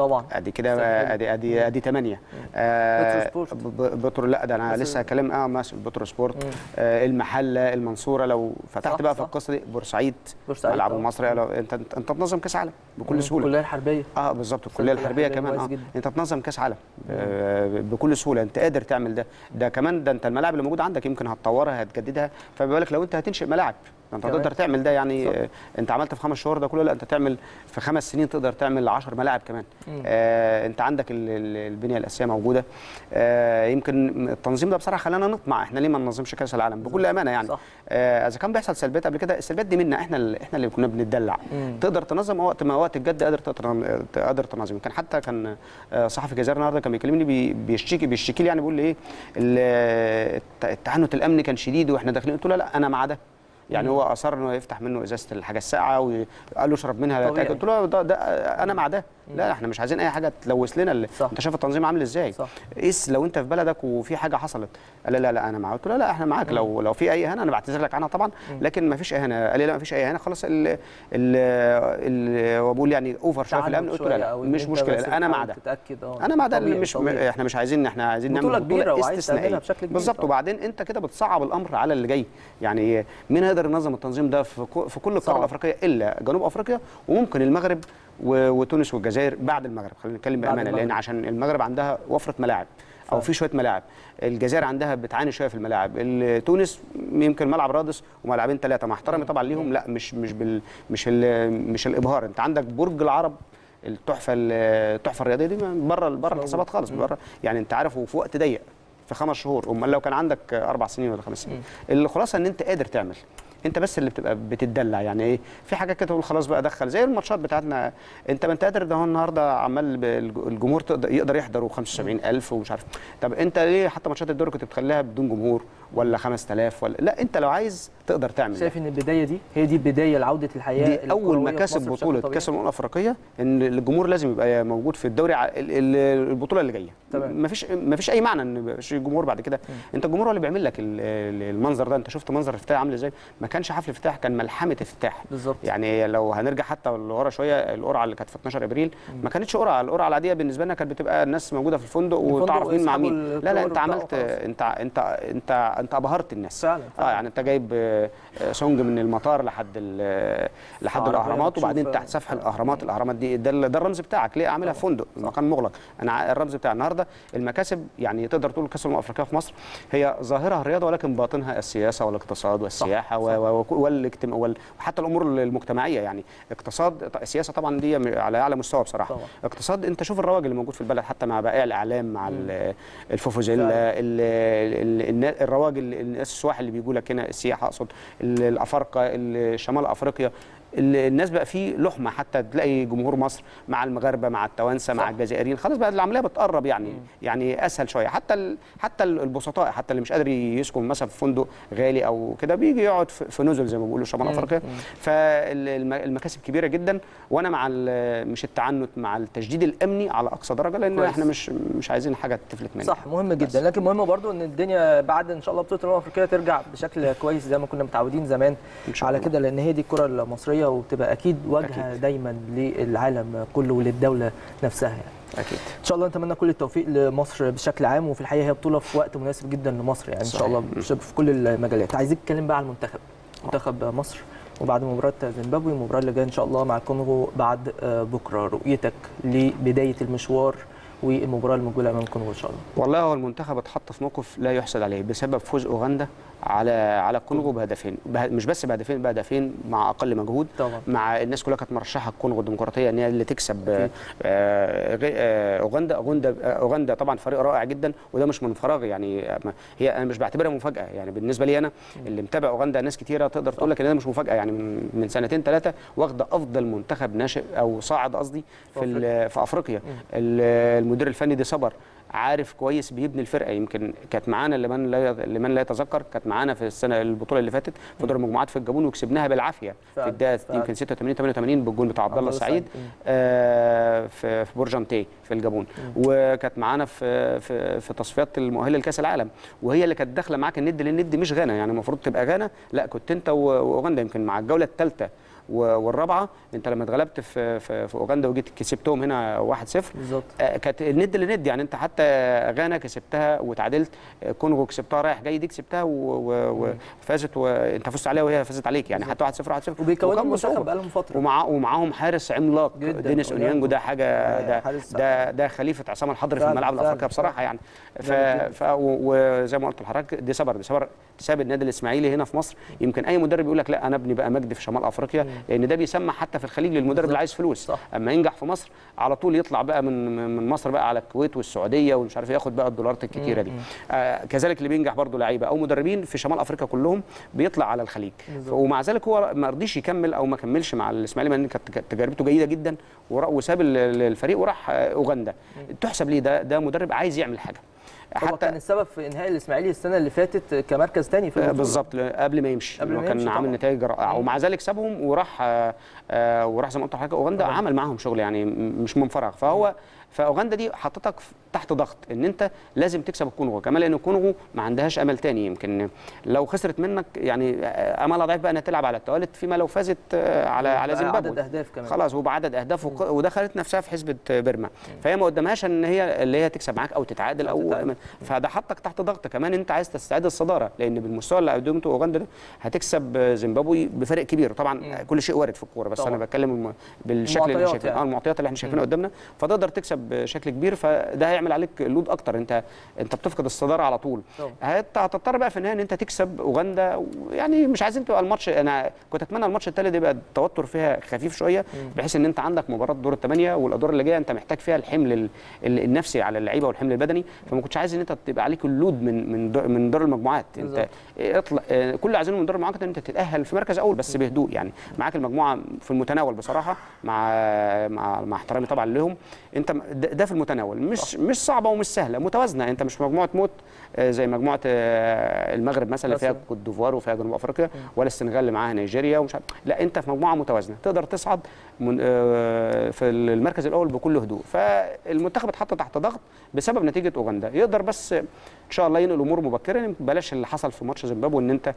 طبعا أدي كده. أدي أدي أدي 8 بترو سبورت. بترو لا ده أنا لسه هكلم آه مثلا بترو سبورت. آه المحلة المنصورة لو فتحت بقى في. القصة دي بورسعيد بورسعيد ملعب طبعا. المصري أنت أنت تنظم كأس عالم بكل. سهولة الكليه الحربية آه بالظبط الكليه الحربية كمان آه. أنت تنظم كأس عالم آه بكل سهولة أنت قادر تعمل ده ده كمان ده أنت الملاعب اللي موجودة عندك يمكن هتطورها هتجددها فما بالك لو أنت هتنشئ ملاعب انت. تقدر تعمل ده يعني صح. آه انت عملت في خمس شهور ده كله لا انت تعمل في خمس سنين تقدر تعمل 10 ملاعب كمان. مم. آه انت عندك ال- ال- البنية الأساسية موجودة. آه يمكن التنظيم ده بصراحة خلانا نطمع. إحنا ليه ما ننظمش كأس العالم؟ بكل أمانة يعني. آه إذا كان بيحصل سلبيات قبل كده السلبيات دي منا. إحنا اللي إحنا اللي كنا بنتدلع. مم. تقدر تنظم وقت ما وقت الجد قادر تقدر قادر تنظم. كان حتى كان آه، صحفي جزائري النهارده كان بيكلمني بي- بيشتكي بيشتكي لي يعني بيقول لي إيه ال- الت- التعنت الأمني كان شديد وإحنا داخلين. قلت له لا أنا مع ده. يعني هو أصر إنه يفتح منه إزازة الحاجة الساقعة وقال له اشرب منها قلت له ده, ده أنا مع ده. لا إحنا مش عايزين أي حاجة تلوث لنا صح. أنت شايف التنظيم عامل إزاي؟ صح. قيس لو أنت في بلدك وفي حاجة حصلت. قال لا لا أنا معاك قلت له لا إحنا معاك. لو لو في أي إهانة أنا بعتذر لك عنها طبعا. لكن ما فيش إهانة. قال لي لا ما فيش أي إهانة. خلاص ال ال بيقول يعني أوفر شوية في الأمن. قلت له لا, مش مشكلة. لا أنا مع ده. أنا مع ده. مش طبيعي. إحنا مش عايزين إحنا عايزين نعمل كبيرة وعايز استثنائية. تعملها بشكل كبير بالظبط. وبعدين أنت كده بتصعب الأمر على اللي جاي. يعني مين هيقدر ينظم التنظيم ده في في كل القاره. الأفريقية إلا جنوب أفريقيا وممكن المغرب وتونس والجزائر بعد المغرب. خلينا نتكلم بأمانة لأن. عشان المغرب عندها وفرة ملاعب أو. في شوية ملاعب. الجزائر عندها بتعاني شوية في الملاعب. ال- تونس يمكن ملعب رادس وملعبين ثلاثة مع احترامي طبعا ليهم. لا مش مش بال مش ال مش الإبهار. أنت عندك برج العرب التحفة التحفة الرياضية دي بره بره الحسابات خالص بره يعني أنت عارف وفي وقت ضيق في خمس شهور أمال لو كان عندك أربع سنين ولا خمس سنين. الخلاصة إن أنت قادر تعمل. انت بس اللي بتبقى بتدلع يعني إيه؟ في حاجات كده تقول خلاص بقى دخل زي الماتشات بتاعتنا. انت ما انت قادر ده هو النهارده عمال الجمهور يقدر يحضر 75000 ومش عارف. طب انت ليه حتى ماتشات الدوري كنت بتخليها بدون جمهور؟ ولا 5000 ولا لا انت لو عايز تقدر تعمل. شايف إن البداية دي هي دي بداية لعودة الحياة دي أول مكاسب بطولة. كأس الأمم الأفريقية إن الجمهور لازم يبقى موجود في الدوري البطولة اللي جاية. تمام. مفيش مفيش أي معنى إن في جمهور بعد كده. انت الجمهور هو اللي بيعمل لك ال- ال- المنظر ده. انت شفت منظر الافتتاح عامل إزاي؟ ما كانش حفل افتتاح كان ملحمة افتتاح. بالظبط. يعني لو هنرجع حتى لورا شوية القرعة اللي كانت في 12 إبريل ما كانتش قرعة. القرعة العادية بالنسبة لنا كانت بتبقى الناس موجودة في الفندق وتعرف مين مع مين. لا لا انت عملت. انت انت انت انت أبهرت الناس. فعلا، آه فعلا. يعني انت جايب آه، آه، سونج من المطار لحد لحد الأهرامات وبعدين آه، تحت سفح الأهرامات. الأهرامات دي ده, ده الرمز بتاعك. ليه أعملها في فندق؟ مكان مغلق. أنا الرمز بتاع النهارده المكاسب يعني تقدر تقول كاس الامم الأفريقية في مصر هي ظاهرها الرياضه ولكن باطنها السياسة والاقتصاد والسياحة و- والاجتماع وال- وحتى الأمور المجتمعية يعني. اقتصاد السياسة طبعا دي على أعلى مستوى بصراحة. طبعا. اقتصاد أنت شوف الرواج اللي موجود في البلد حتى مع بائع الإعلام مع ال- الفوفوزيلا الرواج ال- الناس السواح اللي بيجوا لك هنا السياحه أقصد ال- الأفارقة ال- شمال أفريقيا. الناس بقى فيه لحمة حتى تلاقي جمهور مصر مع المغاربة مع التوانسة مع الجزائريين. خلاص بقى العملية بتقرب يعني يعني أسهل شوية. حتى ال- حتى ال- البسطاء حتى اللي مش قادر يسكن مثلا في فندق غالي أو كده بيجي يقعد في نزل زي ما بيقولوا شمال أفريقيا. فالمكاسب كبيرة جدا. وأنا مع ال- مش التعنت مع التشديد الأمني على أقصى درجة لأن كويس. إحنا مش مش عايزين حاجة تفلت مننا. صح مهم جدا. لكن مهم برضو إن الدنيا بعد إن شاء الله بطولة الأمم الأفريقية ترجع بشكل كويس زي ما كنا متعودين زمان على. كده لأن هي دي الكرة المصرية. وبتبقى أكيد واجهه أكيد. دايما للعالم كله وللدولة نفسها يعني. أكيد. إن شاء الله نتمنى كل التوفيق لمصر بشكل عام وفي الحقيقة هي بطولة في وقت مناسب جدا لمصر يعني. إن شاء صحيح. الله في كل المجالات. عايزين نتكلم بقى على المنتخب. منتخب مصر وبعد مباراة زيمبابوي المباراة اللي جاية إن شاء الله مع الكونغو بعد آه، بكرة. رؤيتك لبداية المشوار والمباراة المقبله أمام الكونغو إن شاء الله. والله هو المنتخب اتحط في موقف لا يحسد عليه بسبب فوز أوغندا. على على الكونغو بهدفين به- مش بس بهدفين بهدفين مع أقل مجهود طبعا. مع الناس كلها كانت مرشحة الكونغو الديمقراطية إن هي اللي تكسب آه،. آه، أوغندا أوغندا آه، أوغندا طبعا فريق رائع جدا وده مش من فراغ يعني هي أنا مش بعتبرها مفاجأة يعني بالنسبة لي أنا اللي متابع أوغندا ناس كتيرة تقدر تقول لك إن ده مش مفاجأة يعني من سنتين ثلاثة واخدة أفضل منتخب ناشئ أو صاعد قصدي في في أفريقيا ال- المدير الفني ديسابر عارف كويس بيبني الفرقة. يمكن كانت معانا لمن لا لمن لا يتذكر كانت معانا في السنة البطولة اللي فاتت في دور المجموعات في الجابون وكسبناها بالعافية في الدقيقة. يمكن 86 88 بالجول بتاع عبد الله السعيد. آه، في في بورت جانتي في الجابون. وكانت معانا في في في تصفيات المؤهلة لكأس العالم. وهي اللي كانت داخلة معاك الند للند مش غانا. يعني المفروض تبقى غانا. لا كنت انت وأوغندا يمكن مع الجولة الثالثه والرابعة انت لما اتغلبت في في, في أوغندا وجيت كسبتهم هنا 1-0 بالظبط. آه، كانت الند لند يعني انت حتى غانا كسبتها وتعادلت آه، كونغو كسبتها رايح جاي دي كسبتها وفازت وانت فزت عليها وهي فازت عليك يعني حتى 1-0 1-0 وبيكونوا وكان منتخب بصعوبة. بقالهم فترة. ومع ومعاهم حارس عملاق. دينيس. أونيانجو ده حاجة آه، ده ده ده خليفة عصام الحضري في الملعب الافريقي بصراحة يعني. ف. ف وزي ما قلت لحضرتك دي صبر دي صبر ساب النادي الإسماعيلي هنا في مصر. يمكن أي مدرب يقول لك لا أنا ابني بقى مجد في شمال أفريقيا لأن ده بيسمع حتى في الخليج للمدرب اللي عايز فلوس. صح. أما ينجح في مصر على طول يطلع بقى من من مصر بقى على الكويت والسعودية ومش عارف إيه، ياخد بقى الدولارات الكتيرة دي. آه كذلك اللي بينجح برضه لعيبة أو مدربين في شمال أفريقيا كلهم بيطلع على الخليج. ومع ذلك هو ما رضيش يكمل أو ما كملش مع الإسماعيلي لأن كانت تجربته جيدة جدا وساب ال- ال- الفريق وراح أوغندا. تحسب ليه ده ده مدرب عايز يعمل حاجة. هو كان السبب في انهاء الاسماعيلي السنة اللي فاتت كمركز ثاني في آه،. بالظبط قبل ما يمشي قبل ما كان عامل. نتائج رائعة ومع ذلك سابهم وراح آه، آه، وراح زي ما قلت لحضرتك أوغندا عمل معاهم شغل يعني مش من فراغ فهو فأوغندا دي حطتك تحت ضغط ان انت لازم تكسب الكونغو كمان لأن الكونغو ما عندهاش امل تاني. يمكن لو خسرت منك يعني آه، املها ضعيف بقى انها تلعب على التوالت فيما لو فازت آه، على على زيمبابوي عدد أهداف كمان. خلاص وبعدد أهداف ودخلت نفسها في حسبة بيرما. فهي ما قدامهاش إن هي اللي هي تكسب معاك أو تتعادل أو. فده حطك تحت ضغط. كمان أنت عايز تستعيد الصدارة لأن بالمستوى اللي قدمته أوغندا ده هتكسب زيمبابوي بفرق كبير. طبعا كل شيء وارد في الكورة بس طبعاً. أنا بتكلم بالشكل اللي شايفينه. يعني. آه المعطيات اللي إحنا شايفينها قدامنا. فتقدر تكسب بشكل كبير. فده هيعمل عليك لود أكتر. أنت أنت بتفقد الصدارة على طول. هتضطر بقى في النهاية إن أنت تكسب أوغندا. يعني مش عايزين تبقى الماتش أنا كنت أتمنى الماتش الثالث يبقى التوتر فيها خفيف شوية بحيث إن أنت عندك مباراة دور الثمانيه والأدوار اللي جاية. أنت محتاج فيها الحمل ال- ال- النفسي على اللعيبة والحمل البدني. فما كنتش عايز إن أنت تبقى عليك اللود من من من دور المجموعات. أنت. اطلع كل اللي عايزينه من دور المجموعات إن أنت تتأهل في مركز أول بس بهدوء. يعني معاك المجموعة في المتناول بصراحة مع مع مع احترامي طبعا لهم. أنت ده في المتناول. مش مش صعبة ومش سهلة متوازنة. انت مش مجموعة موت آه، زي مجموعة آه، المغرب مثلا فيها. كوت ديفوار وفيها جنوب أفريقيا ولا السنغال اللي معاها نيجيريا ومش عارف. لا انت في مجموعة متوازنة. تقدر تصعد من آه، في المركز الأول بكل هدوء. فالمنتخب اتحط تحت ضغط بسبب نتيجة أوغندا. يقدر بس إن شاء الله ينقل الأمور مبكرا بلاش اللي حصل في ماتش زيمبابوي إن أنت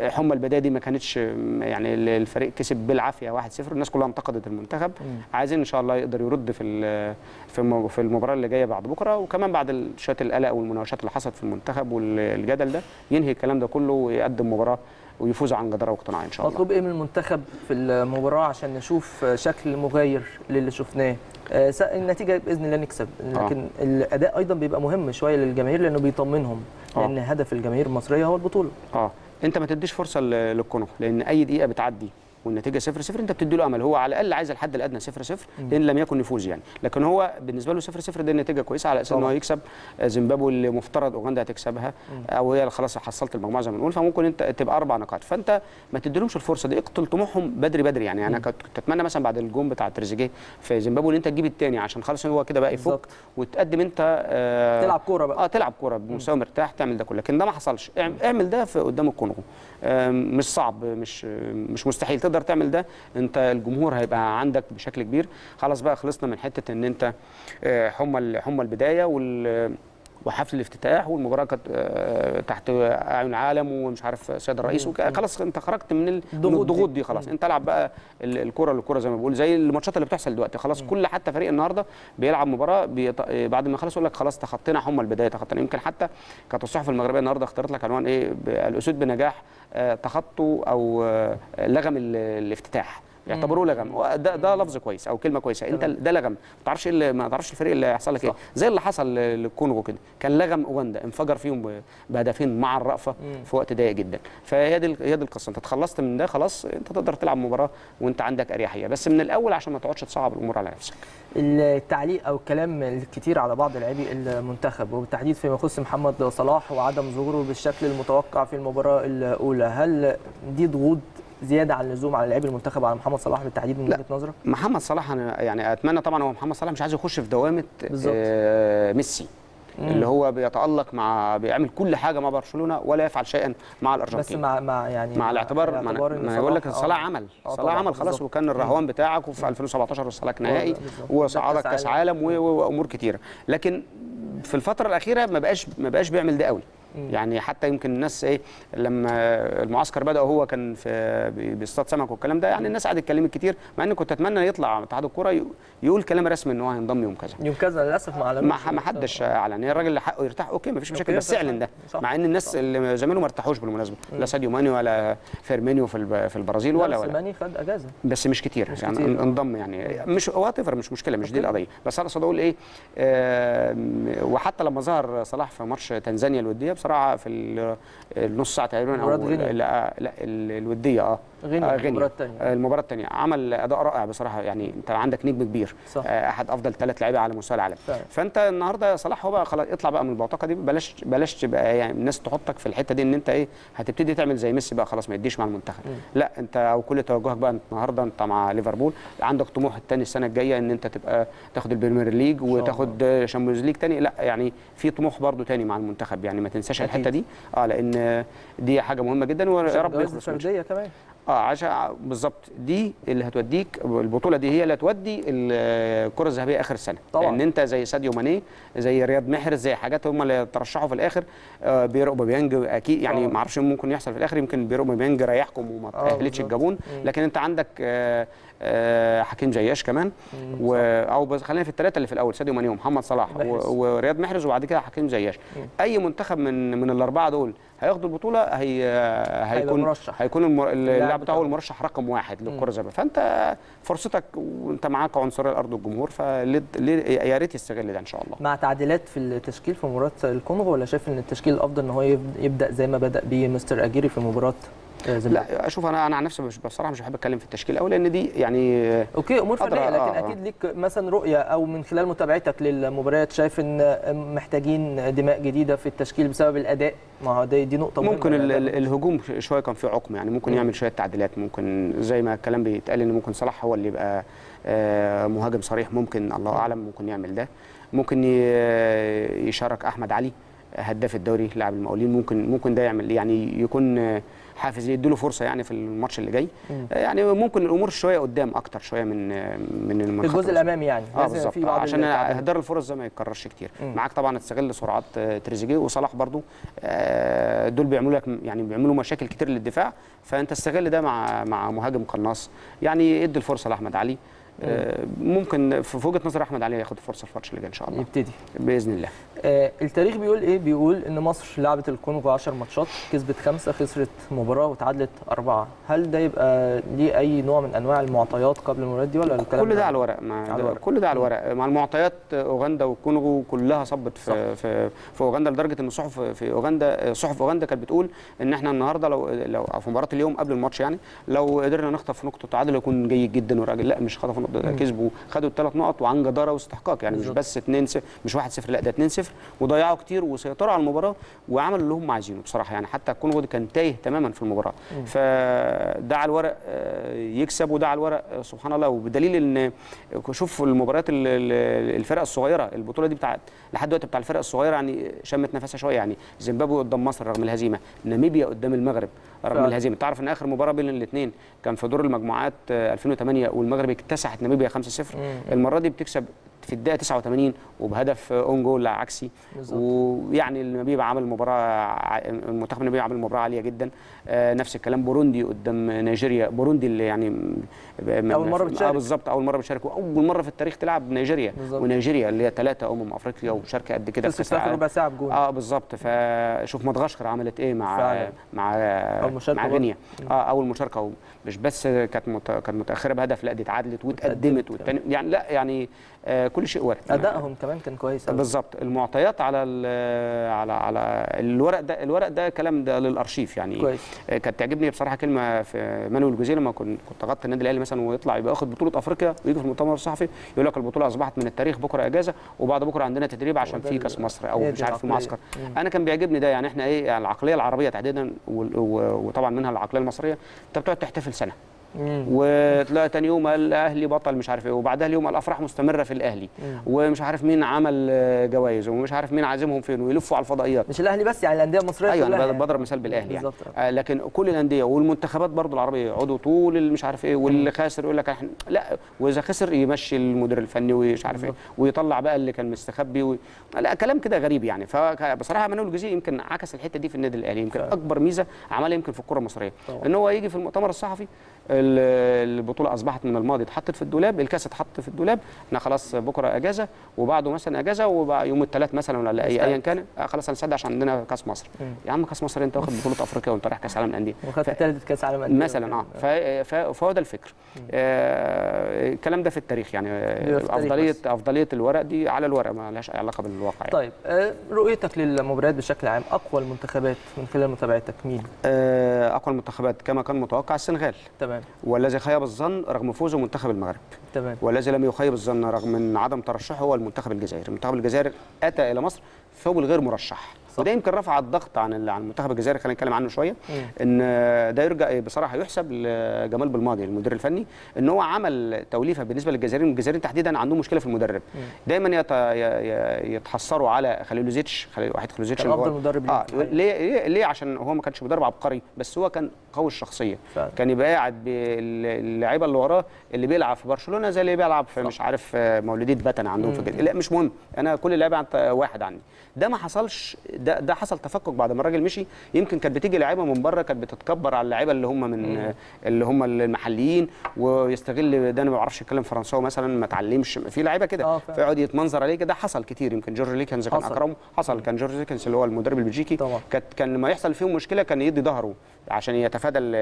حمى البداية دي ما كانتش يعني ال- الفريق كسب بالعافية 1-0 الناس كلها انتقدت المنتخب. عايزين إن شاء الله يقدر يرد في ال- في الم- في المباراة اللي جاية بعد بكرة وكمان بعد شوية القلق والمناوشات اللي حصلت في المنتخب والجدل ده ينهي الكلام ده كله ويقدم مباراة ويفوز عن جدارة واقتناع إن شاء الله. مطلوب إيه من المنتخب في المباراة عشان نشوف شكل مغاير للي شفناه؟ آه، النتيجة بإذن الله نكسب. لكن الأداء أيضا بيبقى مهم شوية للجماهير لأنه بيطمنهم آه. لأن هدف الجماهير المصرية هو البطولة. آه. أنت ما تديش فرصة ل- للكونغو لأن أي دقيقة بتعدي والنتيجة 0 0 انت بتدي له أمل. هو على الأقل عايز الحد الأدنى 0 0 إن لم يكن يفوز يعني. لكن هو بالنسبة له 0 0 دي نتيجة كويسة على أساس إن هو. يكسب آه، زيمبابوي اللي مفترض أوغندا هتكسبها أو هي اللي خلاص حصلت المجموعة زي ما بنقول. فممكن أنت تبقى أربع نقاط. فأنت ما تديلهمش الفرصة دي. اقتل طموحهم بدري بدري يعني. أنا كنت أتمنى مثلا بعد الجون بتاع تريزيجيه في زيمبابوي إن أنت تجيب الثاني عشان خلاص هو كده بقى يفك بالظبط. وتقدم أنت آه تلعب كورة بقى. آه تلعب كورة بمستوى مرتاح تعمل ده كله. لكن ده ما حصلش. اعم- اعمل ده في قدام الكونغو. آم، مش صعب مش مش مستحيل. تقدر تعمل ده انت الجمهور هيبقى عندك بشكل كبير. خلاص بقى خلصنا من حتة إن أنت آه، حمى ال- حمى البداية وال وحفل الافتتاح والمباراة كانت آه، تحت أعين العالم ومش عارف سيد الرئيس خلاص انت خرجت من ال- من الضغوط دي. خلاص. انت العب بقى ال- الكرة للكره زي ما بقول زي الماتشات اللي بتحصل دلوقتي. خلاص كل حتى فريق النهارده بيلعب مباراة بيط... بعد ما يخلص يقول لك خلاص تخطينا حمى البداية تخطينا. يمكن حتى كانت الصحف المغربية النهارده اختارت لك عنوان إيه الأسود بنجاح آه، تخطوا أو آه، لغم ال- الافتتاح. يعتبروه لغم. ده ده لفظ كويس أو كلمة كويسة. أنت ده لغم. ما تعرفش اللي- ما تعرفش الفريق اللي هيحصل لك إيه. زي اللي حصل للكونغو كده. كان لغم أوغندا. انفجر فيهم بهدفين مع الرأفة في وقت ضيق جدا. فهي دي هي دي القصة. أنت اتخلصت من ده خلاص أنت تقدر تلعب مباراة وأنت عندك أريحية. بس من الأول عشان ما تقعدش تصعب الأمور على نفسك. التعليق أو الكلام الكتير على بعض لاعبي المنتخب. وبالتحديد فيما يخص محمد صلاح وعدم ظهوره بالشكل المتوقع في المباراة الأولى. هل دي ضغوط زيادة عن اللزوم على لاعبي المنتخب على محمد صلاح بالتحديد من. وجهة نظرك؟ محمد صلاح أنا يعني أتمنى طبعا هو محمد صلاح مش عايز يخش في دوامة. آه ميسي اللي هو بيتألق مع بيعمل كل حاجة مع برشلونة ولا يفعل شيئا مع بس الارجنتين مع مع يعني مع الاعتبار إن ما بقول لك صلاح- آه. عمل آه صلاح عمل خلاص بالظبط. وكان الرهوان بتاعك وفي 2017 وصلك نهائي. وصعدك كأس عالم وأمور كتيرة لكن في الفترة الأخيرة ما بقاش ما بقاش بيعمل ده قوي يعني حتى يمكن الناس إيه لما المعسكر بدأ وهو كان في بي- بيصطاد سمك والكلام ده يعني الناس قعدت اتكلمت كتير مع ان كنت أتمنى يطلع اتحاد الكورة يقول كلام رسمي إن هو هينضم يوم كذا. يوم كذا للأسف ما ما حدش أعلن. الراجل اللي حقه يرتاح okay ما فيش مشاكل okay، بس اعلن ده. صح. مع إن الناس اللي زمانه ما ارتاحوش بالمناسبة. لا ساديو ماني ولا فيرمينيو في في البرازيل ولا ولا. ساديو ماني خد أجازة. بس مش كتير مش يعني كتير، ان- آه. انضم يعني. مش what مش مشكلة مش دي القضية. بس أنا أقصد أقول إيه آم، وحتى لما ظهر صلاح في ماتش تنزانيا الودية بصراحة في ال- النص ساعة تقريبا أو. لا, لا ال- الودية آه غينيا، آه، المباراة التانية. آه، المباراة الثانية عمل أداء رائع بصراحة يعني أنت عندك نجم كبير صح. آه، أحد أفضل ثلاث لعيبه على مستوى العالم فعلا. فأنت النهارده صلاح هو بقى خلاص اطلع بقى من البوتقه دي بلاش بلاش تبقى يعني الناس تحطك في الحتة دي إن أنت إيه هتبتدي تعمل زي ميسي بقى خلاص ما يديش مع المنتخب لا أنت أو كل توجهك بقى انت النهارده أنت مع ليفربول عندك طموح التاني السنة الجاية إن أنت تبقى تاخد ال Premier League وتاخد Champions League تاني لا يعني في طموح برضو تاني مع المنتخب يعني ما تنساش أكيد. الحتة دي آه لأن دي حاجة مهمة جدا ويا رب يخلص فرديه كمان آه عشان بالظبط دي اللي هتوديك البطولة دي هي اللي هتودي الكرة الذهبية آخر السنة طبعاً. لأن أنت زي ساديو ماني زي رياض محرز زي حاجات هم اللي ترشحوا في الآخر آه أوباميانج أكيد يعني. ما أعرفش ممكن يحصل في الآخر يمكن أوباميانج ريحكم وما آه، تأهلتش. الجابون لكن أنت عندك آه حكيم زياش كمان. و أو بس خلينا في الثلاثه اللي في الأول ساديو ماني ومحمد صلاح. و- ورياض محرز وبعد كده حكيم زياش أي منتخب من من الأربعة دول هياخدوا البطولة هي هيكون مرشح. هيكون المر... اللاعب بتاعه. المرشح رقم واحد للكرة الذهبية. فأنت فرصتك وأنت معاك عنصر الأرض والجمهور فيا ريت يستغل ده إن شاء الله. مع تعديلات في التشكيل في مباراة الكونغو ولا شايف إن التشكيل الأفضل إن هو يب- يبدأ زي ما بدأ بيه مستر أجيري في مباراة آه، لا أشوف أنا أنا عن نفسي مش بصراحة مش بحب أتكلم في التشكيل قوي لأن دي يعني okay أمور فنيه لكن آه، آه. أكيد ليك مثلا رؤية أو من خلال متابعتك للمباريات شايف إن محتاجين دماء جديدة في التشكيل بسبب الأداء ما هو دي, دي نقطة مهمة ممكن ال- الأداء. الهجوم شوية كان فيه عقم يعني ممكن يعمل شوية تعديلات ممكن زي ما الكلام بيتقال إن ممكن صلاح هو اللي يبقى آه، مهاجم صريح ممكن الله أعلم ممكن يعمل ده ممكن يشارك أحمد علي هداف الدوري لاعب المقاولين ممكن ممكن ده يعمل يعني يكون حافز يديله فرصة يعني في الماتش اللي جاي. آه، يعني ممكن الأمور شوية قدام أكتر شوية من آه، من في المنخفض. الجزء الأمامي يعني. آه بالظبط. في بعض عشان. إهدار الفرص ده ما يتكررش كتير. مم. معاك طبعا تستغل سرعات آه، تريزيجيه وصلاح برضو. دول بيعملوا لك يعني بيعملوا مشاكل كتير للدفاع. فأنت استغل ده مع مع مهاجم قناص. يعني ادي الفرصة لأحمد علي. ممكن في وجهة نظر أحمد علي ياخد فرصة في الماتش اللي جاي إن شاء الله. يبتدي. بإذن الله. آه التاريخ بيقول إيه؟ بيقول إن مصر لعبت الكونغو 10 ماتشات كسبت خمسة خسرت مباراة وتعادلت أربعة. هل ده يبقى ليه أي نوع من أنواع المعطيات قبل المباراة دي ولا الكلام كل ده على الورق. مع على الورق. كل ده على الورق. مع المعطيات أوغندا والكونغو كلها صبت في في, في أوغندا لدرجة إن الصحف في أوغندا صحف أوغندا كانت بتقول إن إحنا النهارده لو لو في مباراة اليوم قبل الماتش يعني لو قدرنا نخطف نقطة تعادل يكون جيد جدا وراجل. لا مش خطفوا ده كسبوا خدوا الثلاث نقط وعن جدارة واستحقاق. يعني مش. بس 2 0 مش 1 0 لا ده 2 0 وضيعوا كتير وسيطروا على المباراة وعملوا اللي هم عايزينه بصراحة. يعني حتى الكونغو كان تايه تماما في المباراة. فده على الورق آه، يكسب وده على الورق آه، سبحان الله. وبدليل إن شوف المباريات ال- ال- الفرق الصغيرة البطولة دي بتاعت لحد دلوقتي بتاع الفرق الصغيرة يعني شمت نفسها شوية. يعني زيمبابوي قدام مصر رغم الهزيمة. ناميبيا قدام المغرب. رغم. الهزيمة تعرف إن آخر مباراة بين الاثنين كان في دور المجموعات آه، 2008 والمغرب اكتسحت ناميبيا 5-0 المرة دي بتكسب في الدقيقة 89 وبهدف آه، own goal عكسي. ويعني الناميبيا عمل مباراة المنتخب الناميبي عمل مباراة عالية جدا آه، نفس الكلام بوروندي قدام نيجيريا بوروندي اللي يعني م- م- أول مرة آه بتشارك. بالظبط أول مرة بتشارك وأول مرة في التاريخ تلعب نيجيريا. ونيجيريا اللي هي ثلاثة أمم أفريقيا ومشاركه قد كده في العالم. ربع ساعة بجون آه بالظبط فشوف مدغشقر عملت إيه مع فعلا. مع مع. غينيا آه أول مشاركة مش بس كانت مت... كانت متأخرة بهدف لا دي اتعادلت واتقدمت والتاني يعني لا يعني آه كل شيء وارد. أدائهم كمان كان كويس. بالظبط. المعطيات على على على الورق ده الورق ده كلام ده للأرشيف يعني. كويس. آه، كانت تعجبني بصراحة كلمة في مانويل جوزيه لما كنت كنت غطي النادي الأهلي مثلا ويطلع يبقى ياخد بطولة أفريقيا ويجي في المؤتمر الصحفي يقول لك البطولة أصبحت من التاريخ بكرة إجازة وبعد بكرة عندنا تدريب عشان في كأس مصر أو مش عارف في. معسكر. أنا كان بيعجبني ده يعني إحنا إيه العقلية العربية تحديدا وطبعا منها العقلية المصرية. أنت بتقعد تحتفل سنة. مم. وتلاقي تاني يوم الاهلي بطل مش عارف إيه وبعدها اليوم الافراح مستمرة في الأهلي. ومش عارف مين عمل جوائز ومش عارف مين عازمهم فين ويلفوا على الفضائيات. مش الأهلي بس يعني الأندية المصرية أيوه أنا يعني. بضرب مثال بالأهلي يعني. آه لكن كل الأندية والمنتخبات برضو العربية يقعدوا طول مش عارف إيه واللي خاسر يقول لك إحنا لا وإذا خسر يمشي المدير الفني ومش عارف إيه ويطلع بقى اللي كان مستخبي و... لا كلام كده غريب يعني. فبصراحه مانويل الجزيري يمكن عكس الحتة دي في النادي الأهلي يمكن أكبر ميزة عملها يمكن في الكرة المصرية. إن هو يجي في المؤتمر الصحفي ال- البطولة أصبحت من الماضي اتحطت في الدولاب الكاس اتحط في الدولاب إحنا خلاص بكرة أجازة وبعده مثلا أجازة ويوم الثلاث مثلا ولا اي ايا كان آه خلاص هنستعد عشان عندنا كاس مصر. يا عم كاس مصر أنت واخد بطولة أفريقيا وأنت رايح كاس عالم الانديه وخدت ف- ثالث كاس عالم أندية. مثلا آه. فهو ده الفكر. آه الكلام ده في التاريخ يعني. آه، افضليه. أفضلية الورق دي على الورق ما لهاش أي علاقة بالواقع يعني. طيب آه، رؤيتك للمباريات بشكل عام أقوى المنتخبات من خلال متابعتك مين؟ آه أقوى المنتخبات كما كان متوقع السنغال. تمام. والذي خيب الظن رغم فوزه منتخب المغرب. تمام. والذي لم يخيب الظن رغم من عدم ترشحه هو المنتخب الجزائري، المنتخب الجزائري أتى إلى مصر فهو بالغير مرشح. صح. وده يمكن رفع الضغط عن عن المنتخب الجزائري خلينا نتكلم عنه شوية. إن ده يرجع بصراحة يحسب لجمال بالماضي المدير الفني إن هو عمل توليفة بالنسبة للجزائريين الجزائريين تحديدا عندهم مشكلة في المدرب. دايما يت... يتحسروا على خليلوزيتش خليل وحيد خليلوزيتش اللي هو- مدرب الحقيقة. ليه ليه ليه؟ عشان هو ما كانش مدرب عبقري بس هو كان قوي الشخصية. فعلا. كان يبقى قاعد باللعيبه اللي وراه اللي بيلعب في برشلونة زي اللي بيلعب في مش عارف آه، مولوديه بتنا عندهم في الجزائر. لا مش مهم. أنا كل اللعيبة واحد عندي. ده ما حصلش ده ده حصل تفكك بعد ما الراجل مشي. يمكن كانت بتيجي لعيبة من بره كانت بتتكبر على اللعيبة اللي هم من اللي هم المحليين ويستغل ده أنا ما بعرفش اتكلم فرنساوي مثلا ما اتعلمش في لعيبة كده. آه،. فيقعد يتمنظر عليه كده. حصل كتير. يمكن جورج ليكنز كان. أكرمه. حصل. كان جورج ليكنز اللي هو المدرب البلجيكي. كانت كان لما يحصل فيهم مشكلة كان يدي ظهره. عشان يتفادى ال-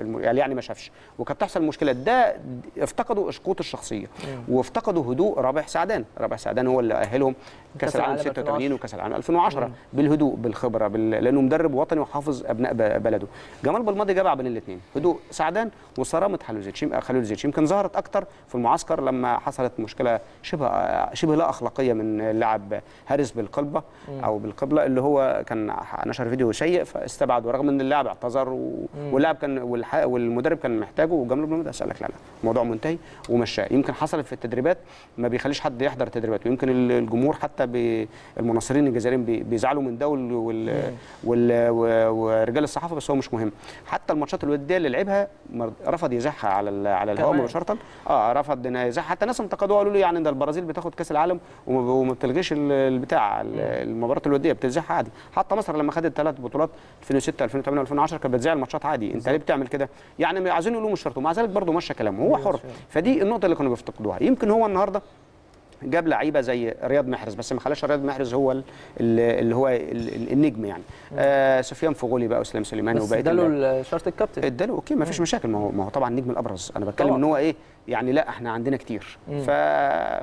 الم- يعني ما شافش. وكانت تحصل مشكلة. ده افتقدوا قوه الشخصية. وافتقدوا هدوء رابح سعدان. رابح سعدان هو اللي أهلهم. كأس العالم العالم 86 2010. وكأس العالم 2010 بالهدوء بالخبرة بال... لأنه مدرب وطني وحافظ أبناء بلده. جمال بالماضي جمع بين الاثنين هدوء سعدان وصرامة خلوزيتش يم- خلوزيتش يمكن ظهرت أكتر في المعسكر لما حصلت مشكلة شبه شبه لا أخلاقية من اللاعب هارس بالقلبه أو بالقبلة اللي هو كان نشر فيديو سيء فاستبعد ورغم إن اللاعب اعتذر و... واللاعب كان والح... والمدرب كان محتاجه وجمال بالماضي قال لك لا لا الموضوع منتهي ومشاه يمكن حصلت في التدريبات ما بيخليش حد يحضر التدريبات ويمكن ال- الجمهور حتى بي... المناصرين الجزائريين بي... بيزعلوا من ده وال... وال... وال... ورجال الصحافة بس هو مش مهم. حتى الماتشات الودية اللي لعبها رفض يزحها على ال... على الهواء. مباشرة. آه رفض انه يزح حتى ناس انتقدوه قالوا له يعني ده البرازيل بتاخد كأس العالم وما وما بتلغيش ال- البتاع ال- المباراة الودية بتزحها عادي. حتى مصر لما خدت ثلاث بطولات 2006 2008 2010 كانت بتذيع الماتشات عادي. انت ليه بتعمل كده؟ يعني عايزين يقولوا مش شرط ومع ذلك برضه مشى كلامه هو حر. فدي النقطة اللي كانوا بيفتقدوها. يمكن هو النهارده جاب لعيبة زي رياض محرز بس ما خلاش رياض محرز هو ال- ال- اللي هو ال- ال- النجم يعني. آه سفيان فغولي بقى واسلام سليماني وبقية اداله شارة الكابتن. اداله okay ما فيش مشاكل. ما هو ما هو طبعا النجم الأبرز. أنا بتكلم طبعاً. إن هو إيه يعني لا إحنا عندنا كتير. ف...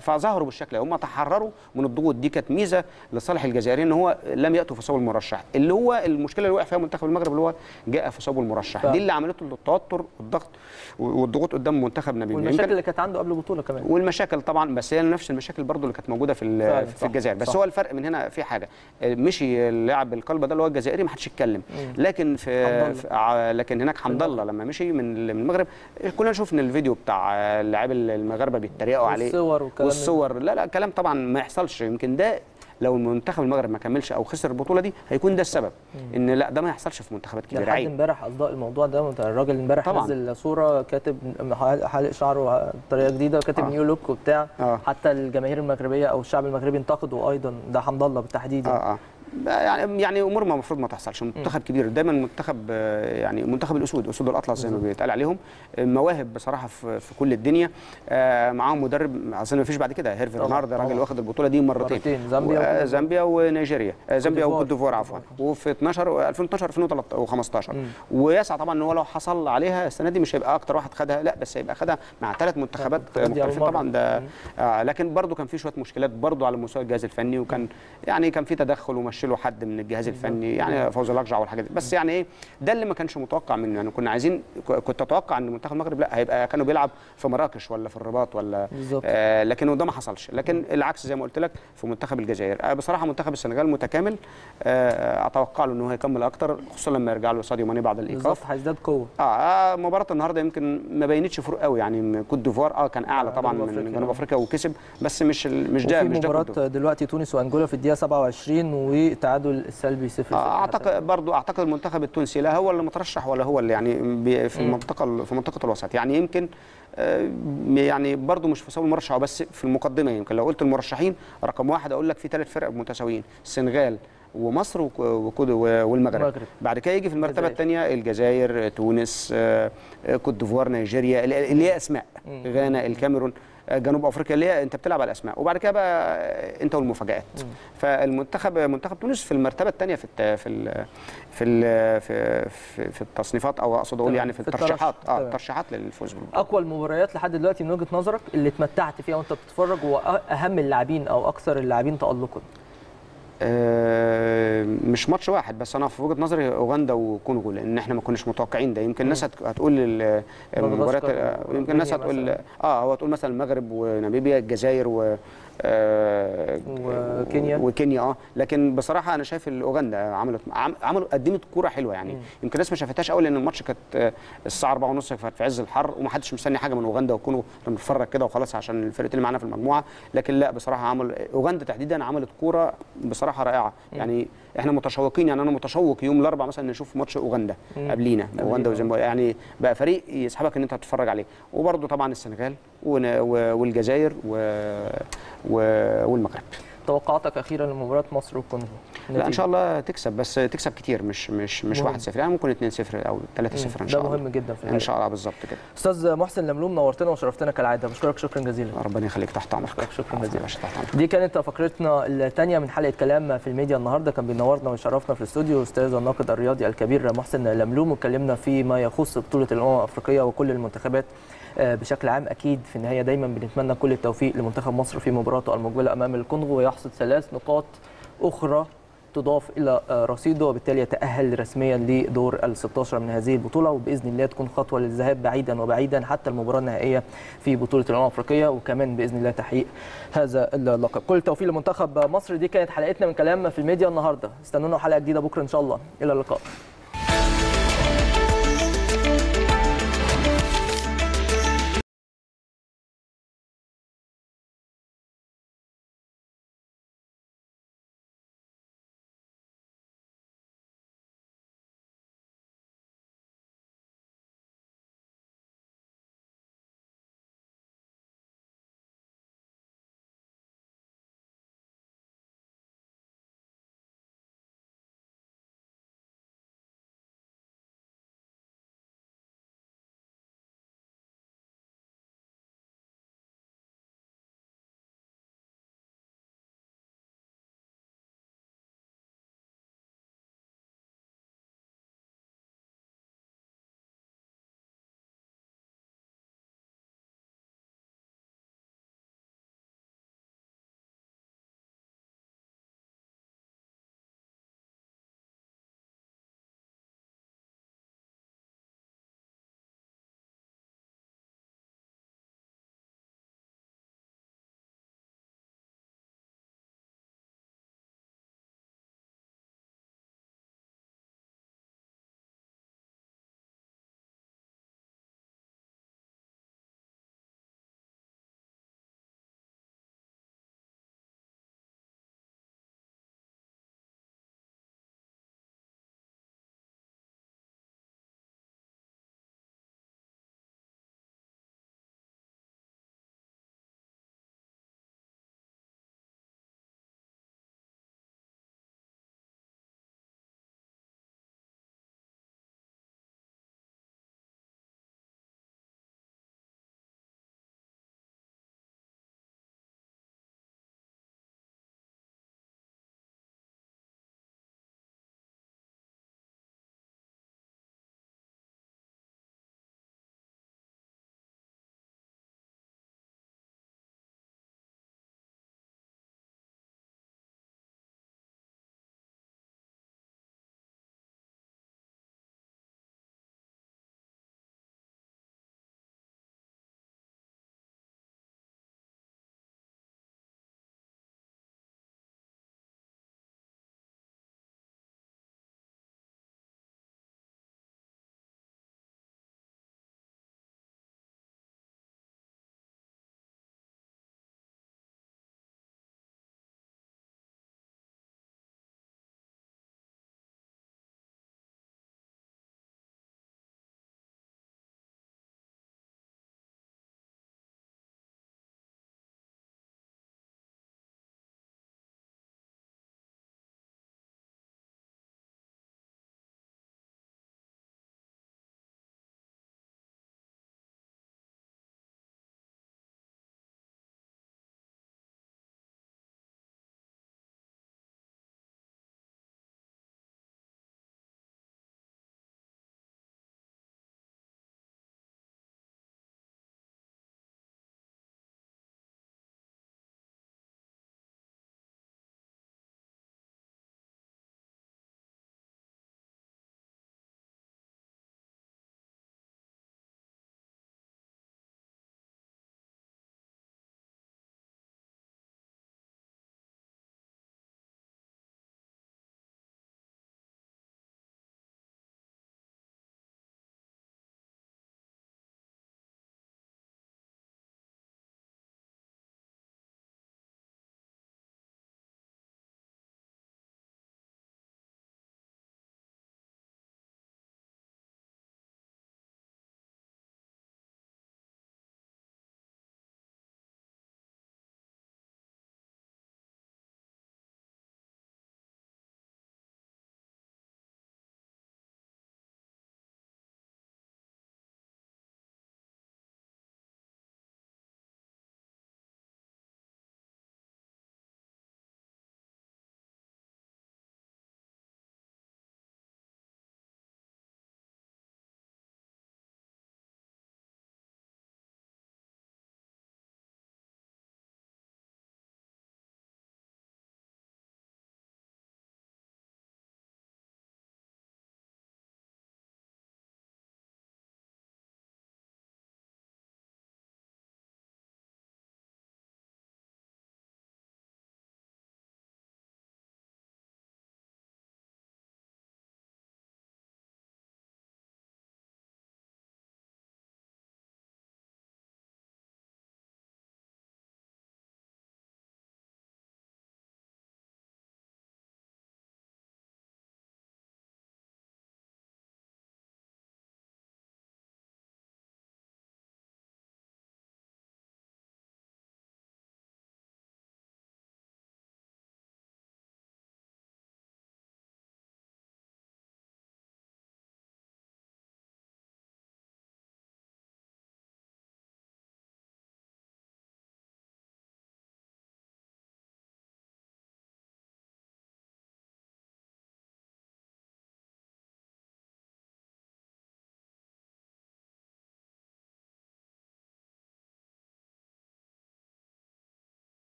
فظهروا بالشكل ده. هم تحرروا من الضغوط دي. كانت ميزة لصالح الجزائري إن هو لم يأتوا في ثوب المرشح. اللي هو المشكلة اللي وقع فيها منتخب المغرب اللي هو جاء في ثوب المرشح. دي اللي عملته التوتر والضغط والضغوط قدام منتخب ناميبيا والمشاكل اللي كانت عنده قبل البطوله كمان. والمشاكل طبعا بس هي نفس المشاكل برضو اللي كانت موجودة في في صح، الجزائر. بس صح. هو الفرق من هنا في حاجة. مشي اللاعب القلب ده اللي هو الجزائري ما حدش يتكلم لكن في. في لكن هناك حمد الله لما مشي من المغرب كلنا شفنا الفيديو بتاع اللاعب المغاربة بيتريقوا عليه. والصور والكلام. والصور. لا لا كلام طبعا ما يحصلش. يمكن ده لو المنتخب المغرب ما كملش أو خسر البطولة دي هيكون ده السبب إن لا ده ما يحصلش في منتخبات كبيرة عيب امبارح اصداء الموضوع ده الراجل امبارح. نزل صورة كاتب حالق شعره بطريقة جديدة كاتب آه. new look وبتاع آه. حتى الجماهير المغربية أو الشعب المغربي انتقدوا أيضا ده حمد الله بالتحديد يعني. آه آه يعني يعني أمور ما المفروض ما تحصلش. منتخب كبير. دايما منتخب يعني منتخب الأسود أسود الأطلس زي ما بيتقال عليهم. مواهب بصراحة في, في كل الدنيا. آه، معاهم مدرب اصل ما فيش بعد كده. هيرفي طبعاً، رينارد راجل. واخد البطولة دي مرتين. مرتين، زامبيا. زامبيا ونيجيريا. آه، زامبيا. وكوت ديفوار عفوا. وفي 12 2012 2015 ويسعى طبعا إن هو لو حصل عليها السنة دي مش هيبقى أكتر واحد خدها. لا بس هيبقى خدها مع ثلاث منتخبات مختلفين. طبعا. ده آه لكن برضه كان في شوية مشكلات برضه على مستوى الجهاز الفني وكان يعني كان في تدخل ومشي له حد من الجهاز الفني يعني فوز الأقجع والحاجات دي. بس يعني إيه؟ ده اللي ما كانش متوقع منه. يعني كنا عايزين كنت أتوقع إن منتخب المغرب لأ هيبقى كانوا بيلعب في مراكش ولا في الرباط ولا. آه لكن ده ما حصلش. لكن العكس زي ما قلت لك في منتخب الجزائر. آه بصراحة منتخب السنغال متكامل. آه أتوقع له انه هيكمل أكتر خصوصا لما يرجع له ساديو ماني بعد الإيقاف. بالظبط هيزداد قوة. آه آه، مباراة النهارده يمكن ما بينتش فروق قوي. يعني كوت ديفوار آه كان أعلى آه، طبعا من. جنوب أفريقيا وكسب بس مش مش ده مش ده مباراة. دلوقتي تونس وأنجولا في الدقيقة 27 وتعادل سلبي 0 آه، أعتقد برضو أعتقد المنتخب التونسي لا هو اللي مترشح ولا هو اللي يعني في المنطقة في منطقة الوسط. يعني يمكن آه، يعني برضو مش في ثوب المرشح بس في المقدمة يمكن. لو قلت المرشحين رقم واحد أقول لك في ثلاث فرق متساويين السنغال ومصر والمغرب. المغرب. بعد كده يجي في المرتبة. الثانية الجزائر تونس آه، كوت ديفوار نيجيريا اللي هي أسماء. غانا الكاميرون. جنوب أفريقيا اللي هي أنت بتلعب على الأسماء وبعد كده بقى أنت والمفاجآت فالمنتخب منتخب تونس في المرتبة الثانية في الت- في ال في ال في في, التصنيفات أو أقصد أقول. يعني في في الترشيحات. آه. الترشيحات للفوز بالبطولة أقوى المباريات لحد دلوقتي من وجهة نظرك اللي اتمتعت فيها وأنت بتتفرج وأهم اللاعبين أو أكثر اللاعبين تالقا مش ماتش واحد بس. أنا في وجهة نظري أوغندا وكونغو لأن إحنا ما كناش متوقعين ده. يمكن الناس هت- هتقول ال- المباريات يمكن الناس هتقول. آه هو تقول مثلا المغرب وناميبيا الجزائر آه، وكينيا. وكينيا آه. لكن بصراحة أنا شايف أوغندا عملت عم- عملوا قدمت كورة حلوة يعني. يمكن الناس ما شافتهاش قوي لأن الماتش كانت آه، الساعة 4:30 كانت في عز الحر ومحدش مستني حاجة من أوغندا وكونغو إحنا بنتفرج كده وخلاص عشان الفرقتين اللي معانا في المجموعة. لكن لا بصراحة عمل أوغندا تحديدا عملت كورة بصراحة رائعة. يعني إحنا متشوقين يعني أنا متشوق يوم الأربعاء مثلا نشوف ماتش أوغندا قبلينا أوغندا وزيمبابوي. يعني بقى فريق يسحبك إن أنت تتفرج عليه. وبرده طبعا السنغال والجزائر و- و- والمغرب. توقعاتك أخيرا لمباراة مصر والكونغو لا إن شاء الله تكسب بس تكسب كتير مش مش مش مهم. 1-0 يعني ممكن 2-0 أو 3-0 إن ده شاء الله. مهم جدا في إن. شاء الله بالظبط كده. أستاذ محسن لملوم نورتنا وشرفتنا كالعادة. بشكرك شكرا جزيلا. ربنا يخليك تحت أمرك. شكرا جزيلا. تحت أمرك. دي كانت فقرتنا الثانية من حلقة كلام في الميديا النهارده. كان بينورنا ويشرفنا في الاستوديو أستاذ الناقد الرياضي الكبير محسن لملوم. واتكلمنا في ما يخص بطولة الأمم الأفريقية وكل المنتخبات بشكل عام أكيد في النهاية دايما بنتمنى كل التوفيق لمنتخب مصر في مباراته المقبلة أمام الكونغو ويحصد ثلاث نقاط أخرى تضاف إلى آه، رصيده وبالتالي يتأهل رسميا لدور ال 16 من هذه البطولة وبإذن الله تكون خطوة للذهاب بعيدا وبعيدا حتى المباراة النهائية في بطولة الأمم الأفريقية وكمان بإذن الله تحقيق هذا اللقب. كل التوفيق لمنتخب مصر. دي كانت حلقتنا من كلام في الميديا النهارده. استنونا حلقة جديدة بكرة إن شاء الله. إلى اللقاء.